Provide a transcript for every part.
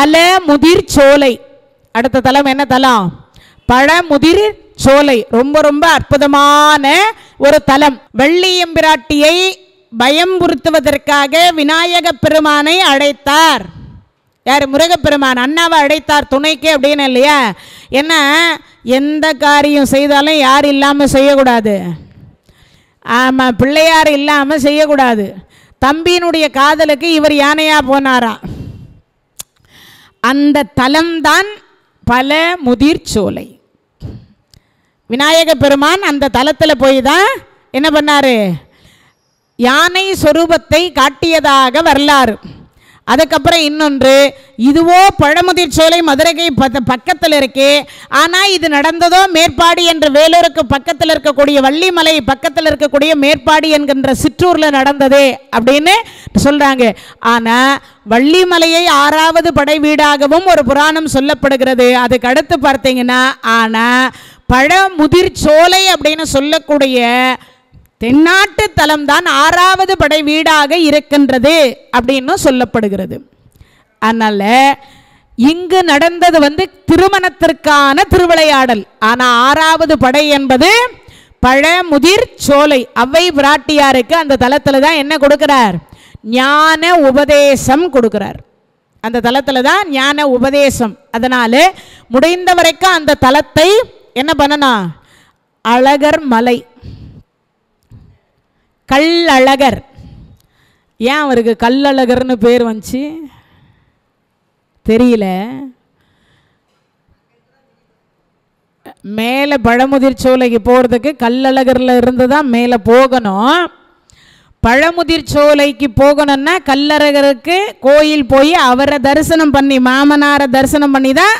பல முதிர் சோலை. அடுத்த தலம் என்ன தலம் பழமுதிர் சோலை. ரொம்ப ரொம்ப அற்புதமான ஒரு தலம் வெள்ளியம்பிராட்டியை பயம்புறுத்துவதற்காக விநாயக பெருமானை அழைத்தார் யார்? முருகப்பெருமான். அண்ணாவை அழைத்தார் துணைக்கு அப்படின்னு இல்லையா? என்ன? எந்த காரியம் செய்தாலும் யார் இல்லாமல் செய்யக்கூடாது. ஆமாம் பிள்ளையார் இல்லாமல் செய்யக்கூடாது. தம்பியினுடைய காதலுக்கு இவர் யானையாக போனாராம் அந்த தலம்தான் பல முதிர் சோலை. விநாயக பெருமான் அந்த தலத்தில் போய் தான் என்ன பண்ணாரு? யானை சொரூபத்தை காட்டியதாக வரலாறு. அதுக்கப்புறம் இன்னொன்று இதுவோ பழமுதிர் சோலை மதுரைக்கு பத்த பக்கத்தில் இருக்கு ஆனால் இது நடந்ததோ மேற்பாடி என்ற வேலூருக்கு பக்கத்தில் இருக்கக்கூடிய வள்ளிமலை பக்கத்தில் இருக்கக்கூடிய மேற்பாடி என்கின்ற சிற்றூரில் நடந்தது அப்படின்னு சொல்கிறாங்க ஆனால் வள்ளிமலையை ஆறாவது படை வீடாகவும் ஒரு புராணம் சொல்லப்படுகிறது. அதுக்கு அடுத்து பார்த்தீங்கன்னா ஆனால் பழமுதிர் சோலை அப்படின்னு சொல்லக்கூடிய தென்னாட்டு தலம்தான் ஆறாவது படை வீடாக இருக்கின்றது அப்படின்னு சொல்லப்படுகிறது. அதனால் இங்கு நடந்தது வந்து திருமணத்திற்கான திருவிளையாடல். ஆனால் ஆறாவது படை என்பது பழமுதிர் சோலை. அவ்வை பிராட்டியாருக்கு அந்த தலத்தில் தான் என்ன கொடுக்கிறார்? ஞான உபதேசம் கொடுக்கிறார். அந்த தலத்தில் தான் ஞான உபதேசம். அதனால் முடிந்த வரைக்கும் அந்த தலத்தை என்ன பண்ணணும்? அழகர் மலை. கல்லழகர் ஏன் அவருக்கு கல்லழகர்னு பேர் வந்துச்சு? தெரியல. மேலே பழமுதிர் சோலைக்கு போகிறதுக்கு கல்லழகரில் இருந்து தான் மேலே போகணும். பழமுதிர் சோலைக்கு போகணும்னா கல்லழகருக்கு கோயில் போய் அவரை தரிசனம் பண்ணி மாமனாரை தரிசனம் பண்ணி தான்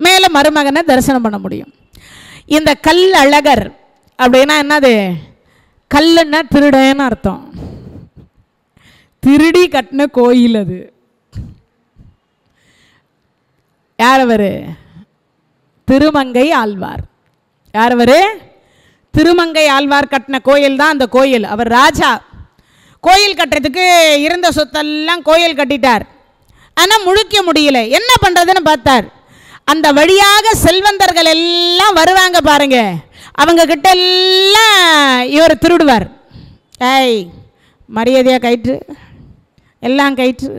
மேலே மருமகனை தரிசனம் பண்ண முடியும். இந்த கல்லழகர் அப்படின்னா என்னது? கல்லுன்னா திருடன்னு அர்த்தம். திருடி கட்டின கோயில் அது. யார் அவர் திருமங்கை ஆழ்வார். யார் அவர் திருமங்கை ஆழ்வார் கட்டின கோயில் தான் அந்த கோயில். அவர் ராஜா. கோயில் கட்டுறதுக்கு இருந்த சொத்தெல்லாம் கோயில் கட்டிட்டார். ஆனால் முழிக்க முடியல. என்ன பண்ணுறதுன்னு பார்த்தார். அந்த வழியாக செல்வந்தர்கள் எல்லாம் வருவாங்க பாருங்கள் அவங்க கிட்ட எல்லாம் இவர் திருடுவார். ஏய் மரியாதையாக கயிற்று. எல்லாம் கயிற்று.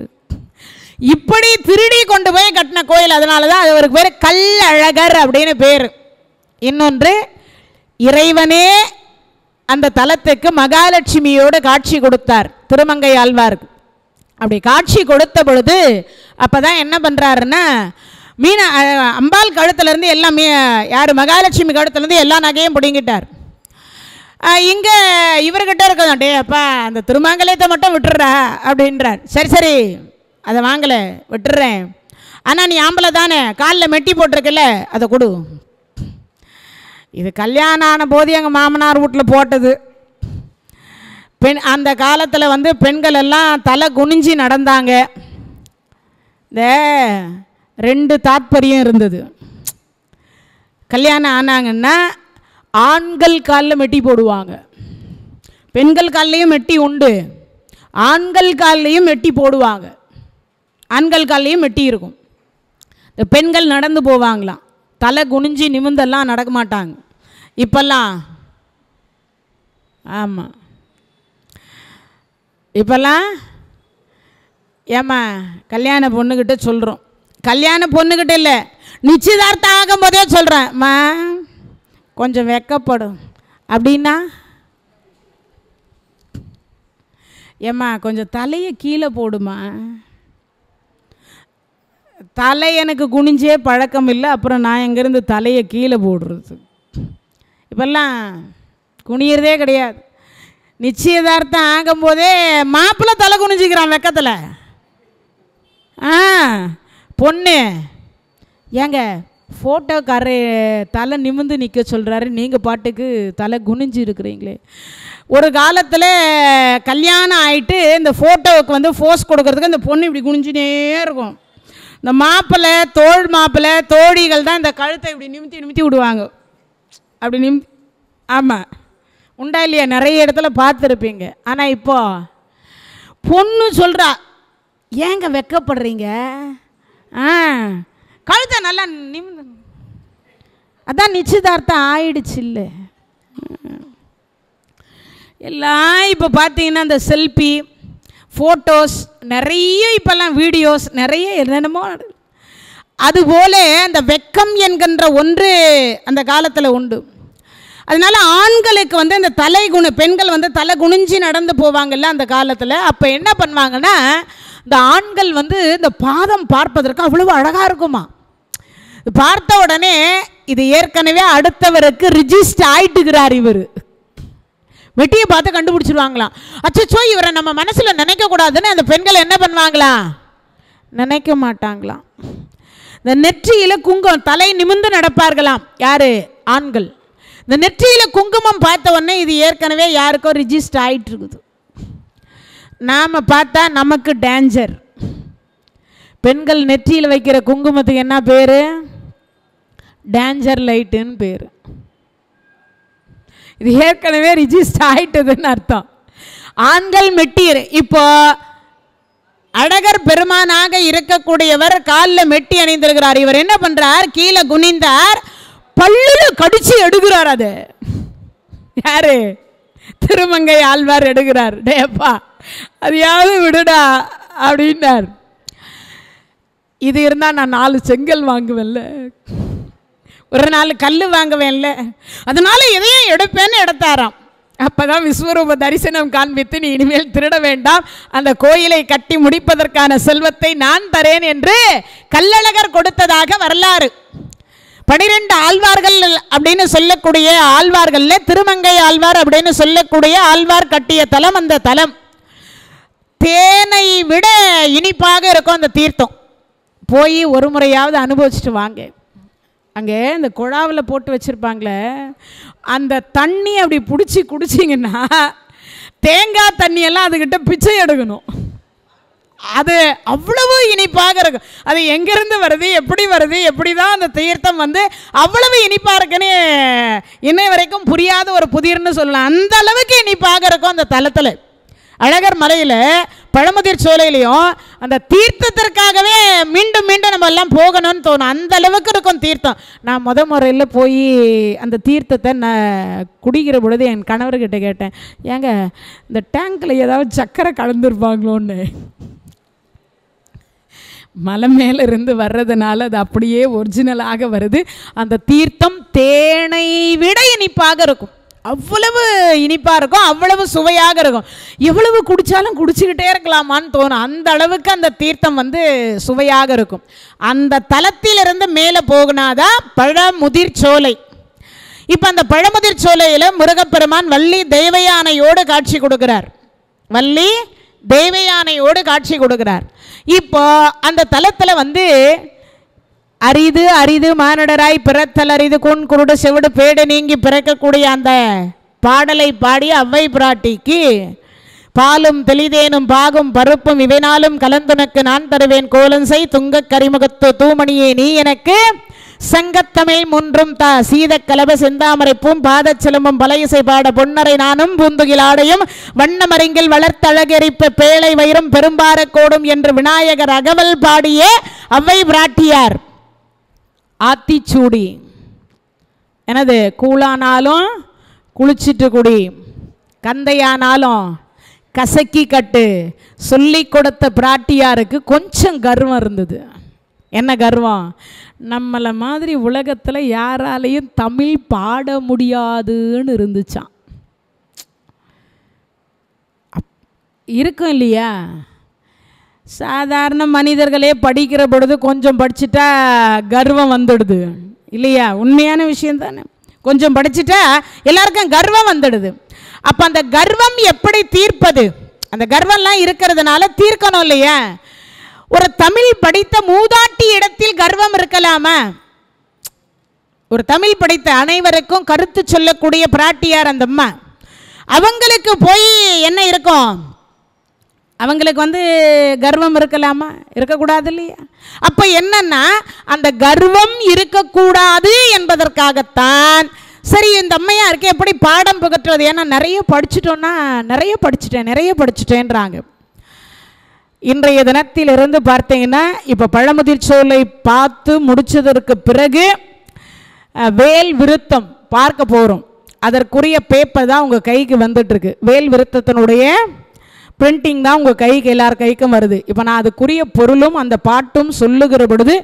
இப்படி திருடி கொண்டு போய் கட்டின கோயில் அதனால தான் அது அவருக்கு பேர் கல்லழகர் அப்படின்னு பேர். இன்னொன்று இறைவனே அந்த தலத்துக்கு மகாலட்சுமியோடு காட்சி கொடுத்தார். திருமங்கை ஆழ்வாருக்கு. அப்படி காட்சி கொடுத்த பொழுது அப்போ தான் என்ன பண்ணுறாருன்னா மீன அம்பாள் கழுத்துலேருந்து எல்லாம் மீ யார் மகாலட்சுமி கழுத்துலேருந்து எல்லா நகையும் பிடுங்கிட்டார். இங்கே இவர்கிட்ட இருக்கணும் டே அப்பா அந்த திருமாங்கலயத்தை மட்டும் விட்டுடுறா அப்படின்றார். சரி சரி அதை வாங்கலை விட்டுடுறேன். ஆனால் நீ ஆம்பளை தானே காலில் மெட்டி போட்டிருக்கல அதை கொடு. இது கல்யாணம் ஆன போது எங்கள் மாமனார் வீட்டில் போட்டது. பெண் அந்த காலத்தில் வந்து பெண்கள் எல்லாம் தலை குனிஞ்சி நடந்தாங்க. இந்த ரெண்டு தாத்பரியம் இருந்தது. கல்யாணம் ஆனாங்கன்னா ஆண்கள் காலில் மெட்டி போடுவாங்க. பெண்கள் கால்லையும் மெட்டி உண்டு. ஆண்கள் கால்லையும் மெட்டி போடுவாங்க. ஆண்கள் கால்லையும் மெட்டி இருக்கும். இந்த பெண்கள் நடந்து போவாங்களாம். தலை குனிஞ்சி நிமிந்தெல்லாம் நடக்க மாட்டாங்க. இப்போல்லாம் ஆமாம் இப்போல்லாம் ஏம்மா கல்யாண பொண்ணுக்கிட்ட சொல்கிறோம் கல்யாண பொண்ணுக்கிட்ட இல்லை. நிச்சயதார்த்தம் ஆகும் போதே சொல்கிறேன் மா கொஞ்சம் வெக்கப்படும் அப்படின்னா? ஏம்மா கொஞ்சம் தலையை கீழே போடுமா? தலை எனக்கு குனிஞ்சே பழக்கம் இல்லை அப்புறம் நான் எங்கேருந்து தலையை கீழே போடுறது? இப்பெல்லாம் குனியறதே கிடையாது. நிச்சயதார்த்தம் ஆகும்போதே மாப்பிள்ளை தலை குனிஞ்சிக்கிறான் வெக்கத்தில். ஆ. பொண்ணு ஏங்க ஃபோட்டோக்காரரு தலை நிமிந்து நிற்க சொல்கிறாரு நீங்கள் பாட்டுக்கு தலை குனிஞ்சு இருக்கிறீங்களே. ஒரு காலத்தில் கல்யாணம் ஆயிட்டு இந்த ஃபோட்டோவுக்கு வந்து ஃபோஸ் கொடுக்கறதுக்கு இந்த பொண்ணு இப்படி குனிஞ்சுனே இருக்கும். இந்த மாப்பிள்ளை தோல் மாப்பிள்ளை தோழிகள் தான் இந்த கழுத்தை இப்படி நிமித்தி நிமித்தி விடுவாங்க. அப்படி நிம் ஆமாம் உண்டா இல்லையா? நிறைய இடத்துல பார்த்துருப்பீங்க. ஆனால் இப்போ பொண்ணு சொல்கிறா ஏங்க வெக்கப்படுறீங்க? ஆ. கழுத்தை நல்லா நிமிந்து அதான் நிச்சயதார்த்தம் ஆயிடுச்சு இல்லை. எல்லாம் இப்போ பார்த்தீங்கன்னா அந்த செல்ஃபி ஃபோட்டோஸ் நிறைய இப்போல்லாம் வீடியோஸ் நிறைய என்னென்னமோ அதுபோல அந்த வெக்கம் என்கின்ற ஒன்று அந்த காலத்தில் உண்டு. அதனால் ஆண்களுக்கு வந்து அந்த தலை குணு பெண்கள் வந்து தலை குனிஞ்சு நடந்து போவாங்கல்ல அந்த காலத்தில் அப்போ என்ன பண்ணுவாங்கன்னா இந்த ஆண்கள் வந்து இந்த பாதம் பார்ப்பதற்கு அவ்வளவு அழகாக இருக்குமா? பார்த்த உடனே இது ஏற்கனவே அடுத்தவருக்கு ரிஜிஸ்டர் ஆயிட்டுக்கிறார் இவர். வெட்டியை பார்த்து கண்டுபிடிச்சிருவாங்களாம் அச்சோ இவரை நம்ம மனசில் நினைக்கக்கூடாதுன்னு அந்த பெண்கள் என்ன பண்ணுவாங்களா? நினைக்க மாட்டாங்களாம். இந்த நெற்றியில் குங்குமம் தலை நிமிர்ந்து நடப்பார்களாம். யாரு? ஆண்கள். இந்த நெற்றியில் குங்குமம் பார்த்த உடனே இது ஏற்கனவே யாருக்கோ ரிஜிஸ்டர் ஆயிட்டு இருக்குது. நாம் பார்த்தா நமக்கு டேஞ்சர் பெண்கள் நெற்றியில் வைக்கிற குங்குமத்துக்கு என்ன பேர்? டேஞ்சர் லைட்டுன்னு பேர். இது ஏற்கனவே ரிஜிஸ்டர் ஆயிட்டதுன்னு அர்த்தம். ஆண்கள் மெட்டீர். இப்போ அழகர் பெருமானாக இருக்கக்கூடியவர் காலில் மெட்டி அணிந்திருக்கிறார். இவர் என்ன பண்ணுறார் கீழே குனிந்தார். பல்லில் கடிச்சு எடுக்கிறார் அது. யாரு? திருமங்கை ஆழ்வார் எடுக்கிறார். டேப்பா. அதையாவது விடுடா அப்படின்னார். இது இருந்தால் நான் நாலு செங்கல் வாங்குவேன்ல. ஒரு நாலு கல் வாங்குவேன்ல. அதனால் எதையும் எடுப்பேன்னு எடுத்தாராம். அப்பதான் விஸ்வரூப தரிசனம் காண்பித்து நீ இனிமேல் திருட வேண்டாம். அந்த கோயிலை கட்டி முடிப்பதற்கான செல்வத்தை நான் தரேன் என்று கல்லழகர் கொடுத்ததாக வரலாறு. பனிரெண்டு ஆழ்வார்கள் அப்படின்னு சொல்லக்கூடிய ஆழ்வார்கள்ல திருமங்கை ஆழ்வார் அப்படின்னு சொல்லக்கூடிய ஆழ்வார் கட்டிய தலம் அந்த தலம். தேனை விட இனிப்பாக இருக்கும் அந்த தீர்த்தம். போய் ஒரு முறையாவது அனுபவிச்சுட்டு வாங்க. அங்கே இந்த குழாவில் போட்டு வச்சுருப்பாங்களே அந்த தண்ணி அப்படி பிடிச்சி குடிச்சிங்கன்னா தேங்காய் தண்ணியெல்லாம் அதுக்கிட்ட பிச்சை எடுக்கணும். அது அவ்வளவு இனிப்பாக இருக்கும். அது எங்கேருந்து வருது எப்படி வருது எப்படி தான் அந்த தீர்த்தம் வந்து அவ்வளவு இனிப்பாக இருக்குன்னு இன்னை வரைக்கும் புரியாத ஒரு புதிர்னு சொல்லலாம். அந்த அளவுக்கு இனிப்பாக இருக்கும் அந்த தளத்தில் அழகர் மலையில் பழமுதிர் சோலையிலையும் அந்த தீர்த்தத்திற்காகவே மீண்டும் மீண்டும் நம்ம எல்லாம் போகணும்னு தோணும். அந்த அளவுக்கு இருக்கும் தீர்த்தம். நான் முத முறையில் போய் அந்த தீர்த்தத்தை நான் குடிக்கிற பொழுது என் கணவர்கிட்ட கேட்டேன். ஏங்க இந்த டேங்க்கில் ஏதாவது சக்கரை கலந்துருப்பாங்களோன்னு? மலை மேல இருந்து வர்றதுனால அது அப்படியே ஒரிஜினலாக வருது. அந்த தீர்த்தம் தேனை விட இனிப்பாக இருக்கும். அவ்வளவு இனிப்பாக இருக்கும் அவ்வளவு சுவையாக இருக்கும். எவ்வளவு குடித்தாலும் குடிச்சுக்கிட்டே இருக்கலாமான்னு தோணும். அந்த அளவுக்கு அந்த தீர்த்தம் வந்து சுவையாக இருக்கும். அந்த தலத்திலிருந்து மேலே போகினாதான் பழமுதிர் சோலை. இப்போ அந்த பழமுதிர் சோலையில் முருகப்பெருமான் வள்ளி தேவயானையோடு காட்சி கொடுக்கிறார். வள்ளி தேவயானையோடு காட்சி கொடுக்கிறார். இப்போ அந்த தலத்தில் வந்து அரிது அரிது மானடராய் பிறத்தல் அரிது கூன் குருடு செவிடு பேடு நீங்கி பிறக்கக்கூடிய அந்த பாடலை பாடி அவ்வை பிராட்டிக்கு பாலும் தெளிதேனும் பாகும் பருப்பும் இவைனாலும் கலந்துனக்கு நான் தருவேன். கோலன்சை துங்கக் கரிமுகத்து தூமணியே நீ எனக்கு சங்கத்தமிழ் முன்றும் தா சீத கலப செந்தாமரை பூம் பாதச்சிலம்பும் பலையிசை பாட பொன்னரை நானும் பூந்துகில் ஆடையும் வண்ணமருங்கில் வளர்த்தழகரிப்ப பேழை வயிறும் பெரும்பாரக்கோடும் என்று விநாயகர் அகவல் பாடிய அவ்வை பிராட்டியார். ஆத்திச்சூடி எனது கூழானாலும் குளிச்சிட்டு குடி கந்தையானாலும் கசக்கி கட்டு. சொல்லி கொடுத்த பிராட்டியாருக்கு கொஞ்சம் கர்வம் இருந்தது. என்ன கர்வம்? நம்மளை மாதிரி உலகத்தில் யாராலையும் தமிழ் பாட முடியாதுன்னு இருந்துச்சான் இருக்கும் இல்லையா? சாதாரண மனிதர்களே படிக்கிற பொழுது கொஞ்சம் படிச்சுட்டா கர்வம் வந்துடுது. இல்லையா? உண்மையான விஷயம் தானே. கொஞ்சம் படிச்சுட்டா எல்லாருக்கும் கர்வம் வந்துடுது. அப்போ அந்த கர்வம் எப்படி தீர்ப்பது? அந்த கர்வம்லாம் இருக்கிறதுனால தீர்க்கணும் இல்லையா? ஒரு தமிழ் படித்த மூதாட்டி இடத்தில் கர்வம் இருக்கலாமா? ஒரு தமிழ் படித்த அனைவருக்கும் கருத்து சொல்லக்கூடிய பிராட்டியார் அந்த அம்மா. அவங்களுக்கு போய் என்ன இருக்கும்? அவங்களுக்கு வந்து கர்வம் இருக்கலாமா? இருக்கக்கூடாது இல்லையா? அப்போ என்னன்னா அந்த கர்வம் இருக்கக்கூடாது என்பதற்காகத்தான். சரி இந்த அம்மையாருக்கு எப்படி பாடம் புகற்றுவது ஏன்னா நிறைய படிச்சுட்டோன்னா நிறைய படிச்சுட்டேன் நிறைய படிச்சுட்டேன்றாங்க. இன்றைய தினத்திலிருந்து பார்த்தீங்கன்னா இப்போ பழமுதிர் சோலை பார்த்து முடித்ததற்கு பிறகு வேல் விருத்தம் பார்க்க போகிறோம் அதற்குரிய பேப்பர் தான் உங்கள் கைக்கு வந்துட்டுருக்கு. வேல் விருத்தத்தினுடைய பிரிண்டிங் தான் உங்கள் கைக்கு எல்லார் கைக்கும் வருது. இப்போ நான் அதுக்குரிய பொருளும் அந்த பாட்டும் சொல்லுகிற பொழுது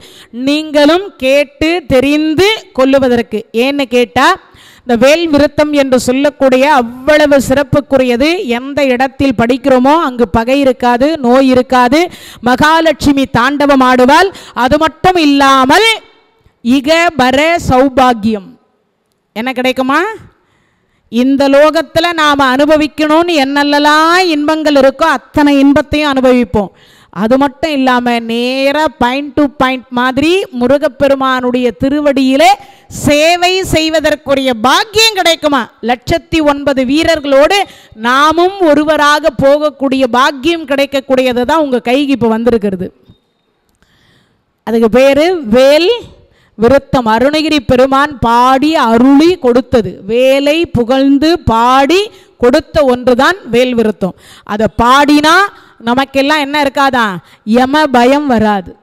நீங்களும் கேட்டு தெரிந்து கொள்ளுவதற்கு. ஏன்னு கேட்டால் இந்த வேல் விருத்தம் என்று சொல்லக்கூடிய அவ்வளவு சிறப்புக்குரியது. எந்த இடத்தில் படிக்கிறோமோ அங்கு பகை இருக்காது நோய் இருக்காது. மகாலட்சுமி தாண்டவம் ஆடுவாள். அது மட்டும் இல்லாமல் இக பர சௌபாகியம். என்ன கிடைக்குமா? இந்த லோகத்தில் நாம் அனுபவிக்கணும்னு என்னெல்லாம் இன்பங்கள் இருக்கோ அத்தனை இன்பத்தையும் அனுபவிப்போம். அது மட்டும் இல்லாமல் நேராக பாயிண்ட் டு பாயிண்ட் மாதிரி முருகப்பெருமானுடைய திருவடியிலே சேவை செய்வதற்குரிய பாக்கியம் கிடைக்குமா? லட்சத்தி ஒன்பது வீரர்களோடு நாமும் ஒருவராக போகக்கூடிய பாக்கியம் கிடைக்கக்கூடியது தான் உங்கள் கைக்கு இப்போ வந்திருக்கிறது. அதுக்கு பேர் வேல் விருத்தம் அருணகிரி பெருமான் பாடி அருளி கொடுத்தது. வேலை புகழ்ந்து பாடி கொடுத்த ஒன்றுதான் வேல் விருத்தம். அதை பாடினா நமக்கெல்லாம் என்ன இருக்காதா? யம பயம் வராது.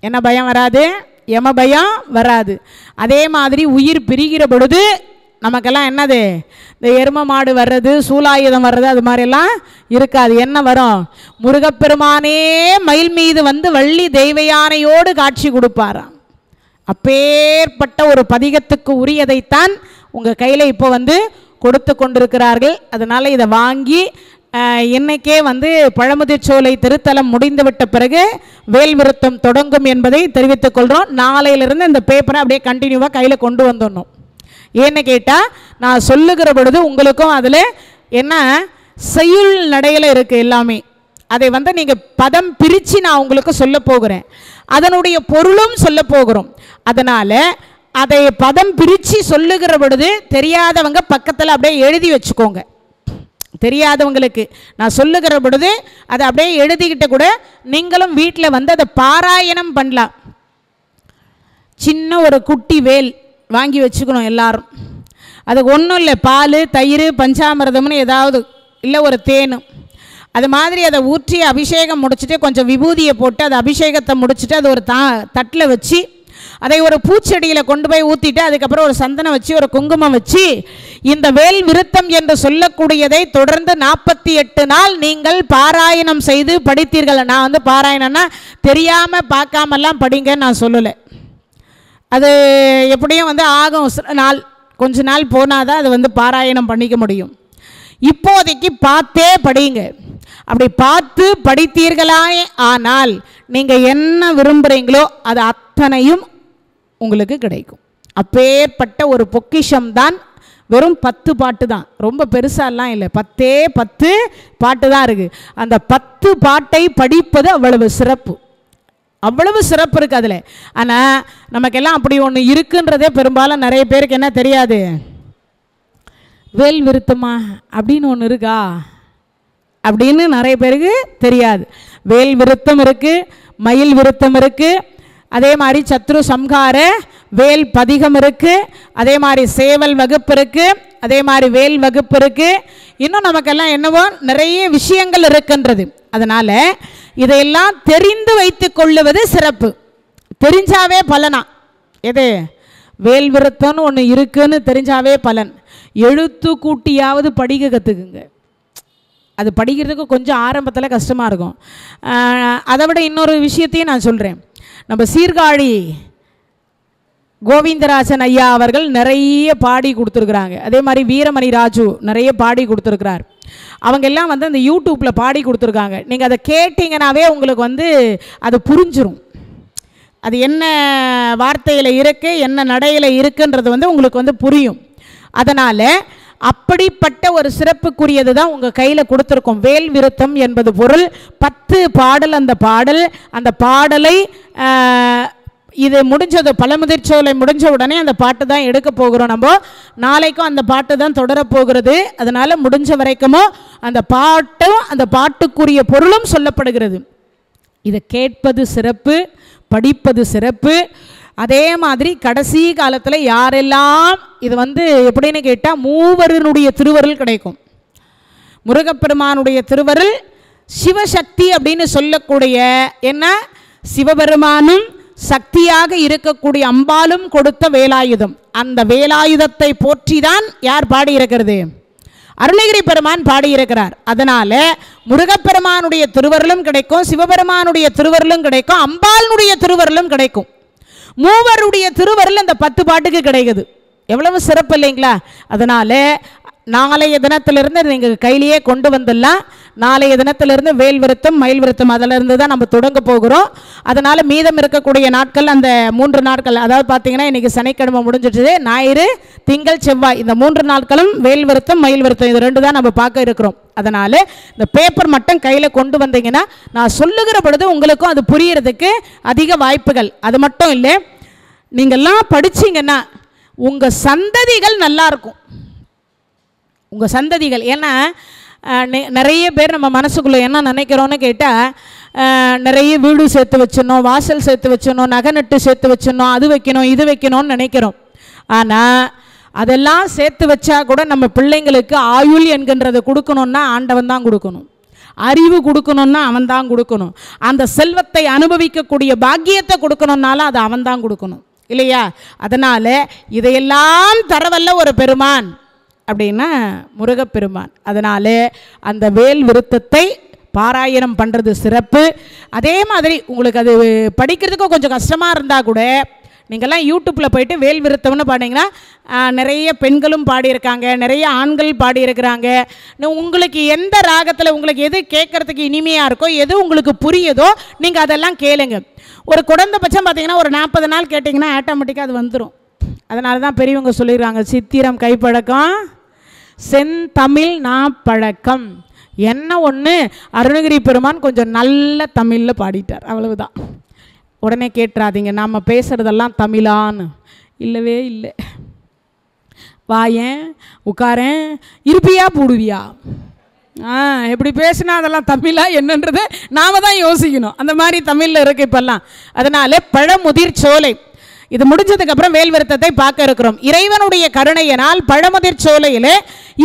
என்ன பயம் வராது? யம பயம் வராது. அதே மாதிரி உயிர் பிரிகிற பொழுது நமக்கெல்லாம் என்னது? இந்த எரும மாடு வர்றது சூலாயுதம் வர்றது அது மாதிரிலாம் இருக்காது. என்ன வரும்? முருகப்பெருமானே மயில் மீது வந்து வள்ளி தெய்வ யானையோடு காட்சி கொடுப்பாராம். அப்பேற்பட்ட ஒரு பதிகத்துக்கு உரியதைத்தான் உங்கள் கையில் இப்போ வந்து கொடுத்து கொண்டிருக்கிறார்கள். அதனால் இதை வாங்கி இன்னைக்கே வந்து பழமுதிர்ச்சோலை திருத்தலம் முடிந்துவிட்ட பிறகு வேல்விருத்தம் தொடங்கும் என்பதை தெரிவித்துக் கொள்கிறோம் நாளையிலிருந்து இந்த பேப்பரை அப்படியே கண்டினியூவாக கையில் கொண்டு வந்துடணும். ஏன்னு கேட்டால் நான் சொல்லுகிற பொழுது உங்களுக்கும் அதில் என்ன செய்யுள் நடையில் இருக்குது எல்லாமே. அதை வந்து நீங்கள் பதம் பிரித்து நான் உங்களுக்கு சொல்ல போகிறேன். அதனுடைய பொருளும் சொல்ல போகிறோம். அதனால் அதை பதம் பிரித்து சொல்லுகிற பொழுது தெரியாதவங்க பக்கத்தில் அப்படியே எழுதி வச்சுக்கோங்க. தெரியாதவங்களுக்கு நான் சொல்லுகிற பொழுது அதை அப்படியே எழுதிக்கிட்ட கூட நீங்களும் வீட்டில் வந்து அதை பாராயணம் பண்ணலாம். சின்ன ஒரு குட்டி வேல் வாங்கி வச்சுக்கணும் எல்லாரும். அதுக்கு ஒன்றும் இல்லை பால் தயிர் பஞ்சாமிரதம்னு ஏதாவது இல்லை ஒரு தேனும். அது மாதிரி அதை ஊற்றி அபிஷேகம் முடிச்சுட்டு கொஞ்சம் விபூதியை போட்டு அதை அபிஷேகத்தை முடிச்சுட்டு அது ஒரு தா தட்டில் வச்சு அதை ஒரு பூச்செடியில் கொண்டு போய் ஊற்றிட்டு அதுக்கப்புறம் ஒரு சந்தனம் வச்சு ஒரு குங்குமம் வச்சு இந்த வேல் விருத்தம் என்று சொல்லக்கூடியதை தொடர்ந்து நாற்பத்தி எட்டு நாள் நீங்கள் பாராயணம் செய்து படித்தீர்கள். நான் வந்து பாராயணம்னா தெரியாமல் பார்க்காமலாம் படிங்கன்னு நான் சொல்லலை. அது எப்படியும் வந்து ஆகும். நாள் கொஞ்ச நாள் போனால் தான் அது வந்து பாராயணம் பண்ணிக்க முடியும். இப்போதைக்கு பார்த்தே படியுங்க. அப்படி பார்த்து படித்தீர்களாயே ஆனால் நீங்கள் என்ன விரும்புகிறீங்களோ அது அத்தனையும் உங்களுக்கு கிடைக்கும். அப்பேற்பட்ட ஒரு பொக்கிஷம் தான் வெறும் பத்து பாட்டு தான். ரொம்ப பெருசாலாம் இல்லை. பத்தே பத்து பாட்டு தான் இருக்குது அந்த பத்து பாட்டை படிப்பது அவ்வளவு சிறப்பு. அவ்வளவு சிறப்பு இருக்குது அதில். ஆனால் நமக்கெல்லாம் அப்படி ஒன்று இருக்குன்றதே பெரும்பாலும் நிறைய பேருக்கு என்ன தெரியாது. வேல் விருத்தமா? அப்படின்னு ஒன்று இருக்கா? அப்படின்னு நிறைய பேருக்கு தெரியாது. வேல் விருத்தம் இருக்குது மயில் விருத்தம் இருக்குது அதே மாதிரி சத்ரு சம்ஹார வேல் பதிகம் இருக்குது அதே மாதிரி சேவல் வகுப்பு இருக்குது அதே மாதிரி வேல் வகுப்பு இருக்குது இன்னும் நமக்கெல்லாம் என்னவோ நிறைய விஷயங்கள் இருக்கின்றது. அதனால் இதையெல்லாம் தெரிந்து வைத்து கொள்ளுவது சிறப்பு. தெரிஞ்சாவே பலனா? எது? வேல் விருத்தம்னு ஒன்று இருக்குன்னு தெரிஞ்சாவே பலன். எழுத்து கூட்டியாவது படிக்க கற்றுக்குங்க அது படிக்கிறதுக்கு கொஞ்சம் ஆரம்பத்தில் கஷ்டமாக இருக்கும். அதை விட இன்னொரு விஷயத்தையும் நான் சொல்கிறேன் நம்ம சீர்காழி கோவிந்தராஜன் ஐயா அவர்கள் நிறைய பாடி கொடுத்துருக்குறாங்க. அதே மாதிரி வீரமணி ராஜு நிறைய பாடி கொடுத்துருக்கிறார். அவங்க எல்லாம் வந்து அந்த யூடியூப்பில் பாடி கொடுத்துருக்காங்க. நீங்கள் அதை கேட்டிங்கனாவே உங்களுக்கு வந்து அது புரிஞ்சிரும். அது என்ன வார்த்தையில் இருக்குது என்ன நடையில் இருக்குன்றது வந்து உங்களுக்கு வந்து புரியும். அதனால் அப்படிப்பட்ட ஒரு சிறப்புக்குரியது தான் உங்கள் கையில் கொடுத்துருக்கோம். வேல் விருத்தம் என்பது பொருள் பத்து பாடல் அந்த பாடல் அந்த பாடலை இது முடிஞ்சது பழமுதிர்ச்சோலை முடிஞ்ச உடனே அந்த பாட்டு தான் எடுக்க போகிறோம் நம்ம. நாளைக்கும் அந்த பாட்டு தான் தொடரப் போகிறது. அதனால் முடிஞ்ச வரைக்குமோ அந்த பாட்டும் அந்த பாட்டுக்குரிய பொருளும் சொல்லப்படுகிறது. இதை கேட்பது சிறப்பு படிப்பது சிறப்பு அதே மாதிரி கடைசி காலத்தில் யாரெல்லாம் இது வந்து எப்படின்னு கேட்டால் மூவருனுடைய திருவருள் கிடைக்கும். முருகப்பெருமானுடைய திருவருள் சிவசக்தி அப்படின்னு சொல்லக்கூடிய என்ன? சிவபெருமானும் சக்தியாக இருக்கக்கூடிய அம்பாலும் கொடுத்த வேலாயுதம். அந்த வேலாயுதத்தை போற்றி தான் யார் பாடியிருக்கிறது? அருணகிரி பெருமான் பாடியிருக்கிறார். அதனால முருகப்பெருமானுடைய திருவருளும் கிடைக்கும் சிவபெருமானுடைய திருவருளும் கிடைக்கும் அம்பாளுடைய திருவருளும் கிடைக்கும். மூவருடைய திருவருள் அந்த பத்து பாட்டுக்கு கிடைக்குது. எவ்வளவு சிறப்பு இல்லைங்களா? அதனால நாளைய தினத்திலிருந்து நீங்கள் கையிலேயே கொண்டு வந்துடலாம். நாளைய தினத்திலிருந்து வேல் விருத்தம் மயில் விருத்தம் அதிலிருந்து தான் நம்ம தொடங்க போகிறோம். அதனால் மீதம் இருக்கக்கூடிய நாட்கள் அந்த மூன்று நாட்கள் அதாவது பார்த்தீங்கன்னா இன்றைக்கி சனிக்கிழமை முடிஞ்சிட்டு ஞாயிறு திங்கள் செவ்வாய் இந்த மூன்று நாட்களும் வேல் விருத்தம் மயில் விருத்தம் இது ரெண்டு தான் நம்ம பார்க்க இருக்கிறோம். அதனால் இந்த பேப்பர் மட்டும் கையில் கொண்டு வந்தீங்கன்னா நான் சொல்லுகிற பொழுது உங்களுக்கும் அது புரியறதுக்கு அதிக வாய்ப்புகள். அது மட்டும் இல்லை நீங்கள்லாம் படிச்சீங்கன்னா உங்கள் சந்ததிகள் நல்லாயிருக்கும் உங்கள் சந்ததிகள் ஏன்னா நெ- நிறைய பேர் நம்ம மனசுக்குள்ளே என்ன நினைக்கிறோன்னு கேட்டால் நிறைய வீடு சேர்த்து வச்சிடணும் வாசல் சேர்த்து வச்சிடணும் நகை நட்டு சேர்த்து வச்சிடணும் அது வைக்கணும் இது வைக்கணும்னு நினைக்கிறோம். ஆனால் அதெல்லாம் சேர்த்து வச்சா கூட நம்ம பிள்ளைங்களுக்கு ஆயுள் என்கின்றதை கொடுக்கணுன்னா ஆண்டவன் தான் கொடுக்கணும். அறிவு கொடுக்கணும்னா அவன் தான் கொடுக்கணும். அந்த செல்வத்தை அனுபவிக்கக்கூடிய பாக்கியத்தை கொடுக்கணும்னாலும் அது அவன் தான் கொடுக்கணும். இல்லையா? அதனால் இதையெல்லாம் தரவல்ல ஒரு பெருமான். அப்படின்னா முருகப்பெருமான். அதனால் அந்த வேல் விருத்தத்தை பாராயணம் பண்ணுறது சிறப்பு. அதே மாதிரி உங்களுக்கு அது படிக்கிறதுக்கும் கொஞ்சம் கஷ்டமாக இருந்தால் கூட நீங்கள்லாம் யூடியூப்பில் போயிட்டு வேல் விருத்தம்னு பாடிங்கன்னா நிறைய பெண்களும் பாடியிருக்காங்க நிறைய ஆண்கள் பாடியிருக்கிறாங்க. உங்களுக்கு எந்த ராகத்தில் உங்களுக்கு எது கேட்குறதுக்கு இனிமையாக இருக்கோ எது உங்களுக்கு புரியுதோ நீங்கள் அதெல்லாம் கேளுங்க. ஒரு குறைந்தபட்சம் பார்த்தீங்கன்னா ஒரு நாற்பது நாள் கேட்டிங்கன்னா ஆட்டோமேட்டிக்காக அது வந்துடும் அதனால தான் பெரியவங்க சொல்லிடுறாங்க சித்திரம் கைப்பழக்கம். செந்தமிழ் நாப்பழக்கம் என்ன ஒன்று அருணகிரி பெருமான் கொஞ்சம் நல்ல தமிழில் பாடிட்டார். அவ்வளவுதான். உடனே கேட்டுறாதீங்க நாம் பேசுகிறதெல்லாம் தமிழான்னு. இல்லவே இல்லை. வாயேன் உட்காரேன் இருப்பியா போடுவியா? ஆ எப்படி பேசினா அதெல்லாம் தமிழா என்னன்றதை நாம தான் யோசிக்கணும். அந்த மாதிரி தமிழில் இருக்கு இப்போல்லாம். அதனால் பழமுதிர் சோலை. இது முடிஞ்சதுக்கு அப்புறம் வேல் விருத்தத்தை பார்க்க இருக்கிறோம். இறைவனுடைய கருணையினால் பழமுதிர் சோலையில்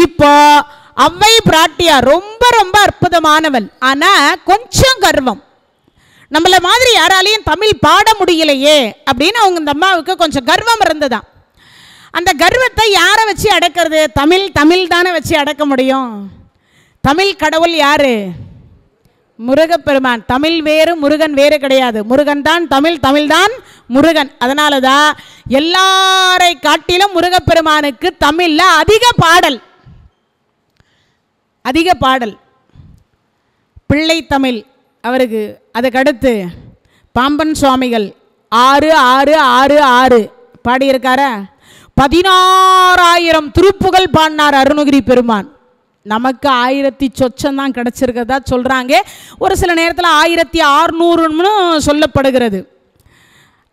இப்போ அவ்வை பிராட்டியா ரொம்ப ரொம்ப அற்புதமானவள். ஆனா கொஞ்சம் கர்வம். நம்மள மாதிரி யாராலையும் தமிழ் பாட முடியலையே அப்படின்னு அவங்க இந்த அம்மாவுக்கு கொஞ்சம் கர்வம் இருந்ததான் அந்த கர்வத்தை யாரை வச்சு அடக்கிறது? தமிழ் தமிழ் தானே வச்சு அடக்க முடியும். தமிழ் கடவுள் யாரு? முருகப்பெருமான். தமிழ் வேறு முருகன் வேறு கிடையாது. முருகன் தான் தமிழ் தமிழ் தான் முருகன். அதனால தான் எல்லாரை காட்டிலும் முருகப்பெருமானுக்கு தமிழில் அதிக பாடல். அதிக பாடல். பிள்ளை தமிழ் அவருக்கு அதுக்கடுத்து பாம்பன் சுவாமிகள் ஆறு ஆறு ஆறு ஆறு. பாடியிருக்கார? பதினாறாயிரம் திருப்புகள் பாடினார் அருணகிரி பெருமான். நமக்கு ஆயிரத்தி சொச்சம் தான் கிடச்சிருக்கதா சொல்கிறாங்க ஒரு சில நேரத்தில் ஆயிரத்தி ஆறுநூறுன்னு சொல்லப்படுகிறது.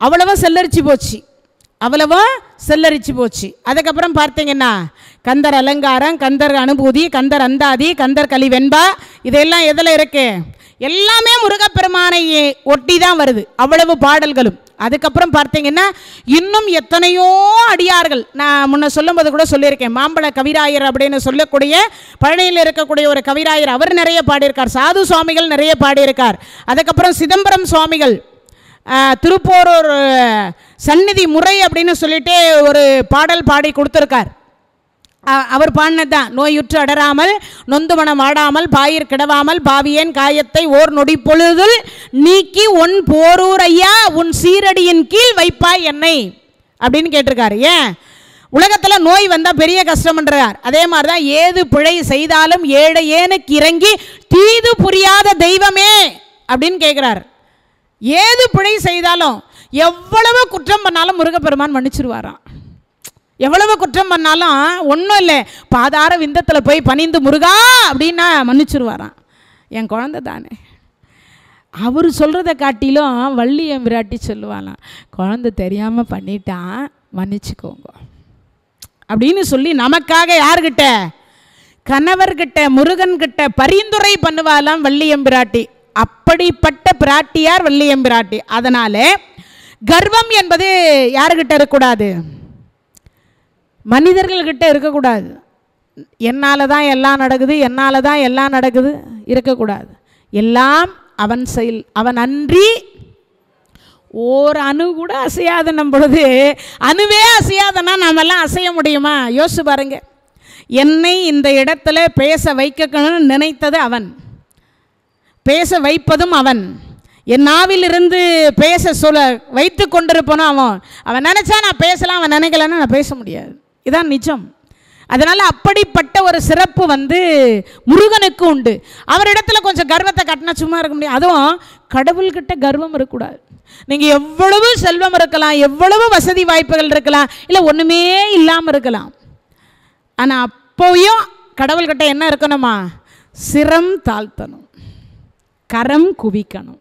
அவ்வளவா செல்லரிச்சு போச்சு. அவ்வளவா செல்லரிச்சு போச்சு. அதுக்கப்புறம் பார்த்தீங்கன்னா கந்தர் அலங்காரம் கந்தர் அனுபூதி கந்தர் அந்தாதி கந்தர் கலி வெண்பா இதெல்லாம் எதில் இருக்குது எல்லாமே முருகப்பெருமானை ஒட்டி தான் வருது அவ்வளவு பாடல்களும். அதுக்கப்புறம் பார்த்தீங்கன்னா இன்னும் எத்தனையோ அடியார்கள் நான் முன்ன சொல்லும்போது கூட சொல்லியிருக்கேன் மாம்பழ கவிராயர் அப்படின்னு சொல்லக்கூடிய பழனியில் இருக்கக்கூடிய ஒரு கவிராயர் அவர் நிறைய பாடியிருக்கார் சாது சுவாமிகள் நிறைய பாடியிருக்கார். அதுக்கப்புறம் சிதம்பரம் சுவாமிகள் திருப்போரூர் சந்நிதி முறை அப்படின்னு சொல்லிட்டு ஒரு பாடல் பாடி கொடுத்துருக்கார். அவர் பாடினது தான் நோயுற்று அடராமல் நொந்து மனம் ஆடாமல் பாயிர் கிடவாமல் பாவியேன் காயத்தை ஓர் நொடி பொழுதில் நீக்கி உன் போரூர் ஐயா உன் சீரடியின் கீழ் வைப்பாய் என்னை. அப்படின்னு கேட்டிருக்காரு. ஏன்? உலகத்தில் நோய் வந்தால் பெரிய கஷ்டம்ன்றார் அதே மாதிரி தான் ஏது பிழை செய்தாலும் ஏழை ஏனுக்கு இறங்கி தீது புரியாத தெய்வமே அப்படின்னு கேட்குறார். ஏது பிழை செய்தாலும் எவ்வளவு குற்றம் பண்ணாலும் முருகப்பெருமான் மன்னிச்சிருவாராம். எவ்வளவு குற்றம் பண்ணாலும் ஒன்றும் இல்லை. பாதார விந்தத்தில் போய் பணிந்து முருகா அப்படின்னா மன்னிச்சிருவாராம். என் குழந்த தானே. அவர் சொல்கிறத காட்டிலும் வள்ளி என் சொல்லுவாளாம் குழந்த தெரியாமல் பண்ணிட்டான் மன்னிச்சுக்கோங்க. அப்படின்னு சொல்லி நமக்காக யார்கிட்ட? கணவர்கிட்ட முருகன்கிட்ட பரிந்துரை பண்ணுவாளாம் வள்ளியம்பிராட்டி அப்படிப்பட்ட பிராட்டியார் வள்ளியம்பிராட்டி அதனால் கர்வம் என்பது யாருக்கிட்ட இருக்கக்கூடாது? மனிதர்கள்கிட்ட இருக்கக்கூடாது. என்னால் தான் எல்லாம் நடக்குது என்னால் தான் எல்லாம் நடக்குது இருக்கக்கூடாது. எல்லாம் அவன் செயல் அவன் அன்றி ஓர் அணு கூட அசையாதனும் பொழுது அணுவே அசையாதனா நாமெல்லாம் அசைய முடியுமா? யோசிச்சு பாருங்க. என்னை இந்த இடத்துல பேச வைக்கணும்னு நினைத்தது அவன். பேச வைப்பதும் அவன். என் நாவிலிருந்து பேச சொல்ல வைத்து கொண்டிருப்பனும் அவன். அவன் நினச்சா நான் பேசலாம் அவன் நினைக்கலன்னா நான் பேச முடியாது. இதான் நிஜம். அதனால் அப்படிப்பட்ட ஒரு சிறப்பு வந்து முருகனுக்கு உண்டு. அவரிடத்துல கொஞ்சம் கர்வத்தை கட்டினா சும்மா இருக்க முடியும் அதுவும் கடவுள்கிட்ட கர்வம் இருக்கக்கூடாது. நீங்கள் எவ்வளவு செல்வம் இருக்கலாம் எவ்வளவு வசதி வாய்ப்புகள் இருக்கலாம் இல்லை ஒன்றுமே இல்லாமல் இருக்கலாம். ஆனால் அப்போயும் கடவுள்கிட்ட என்ன இருக்கணுமா? சிரம் தாழ்த்தணும். கரம் குவிக்கணும்.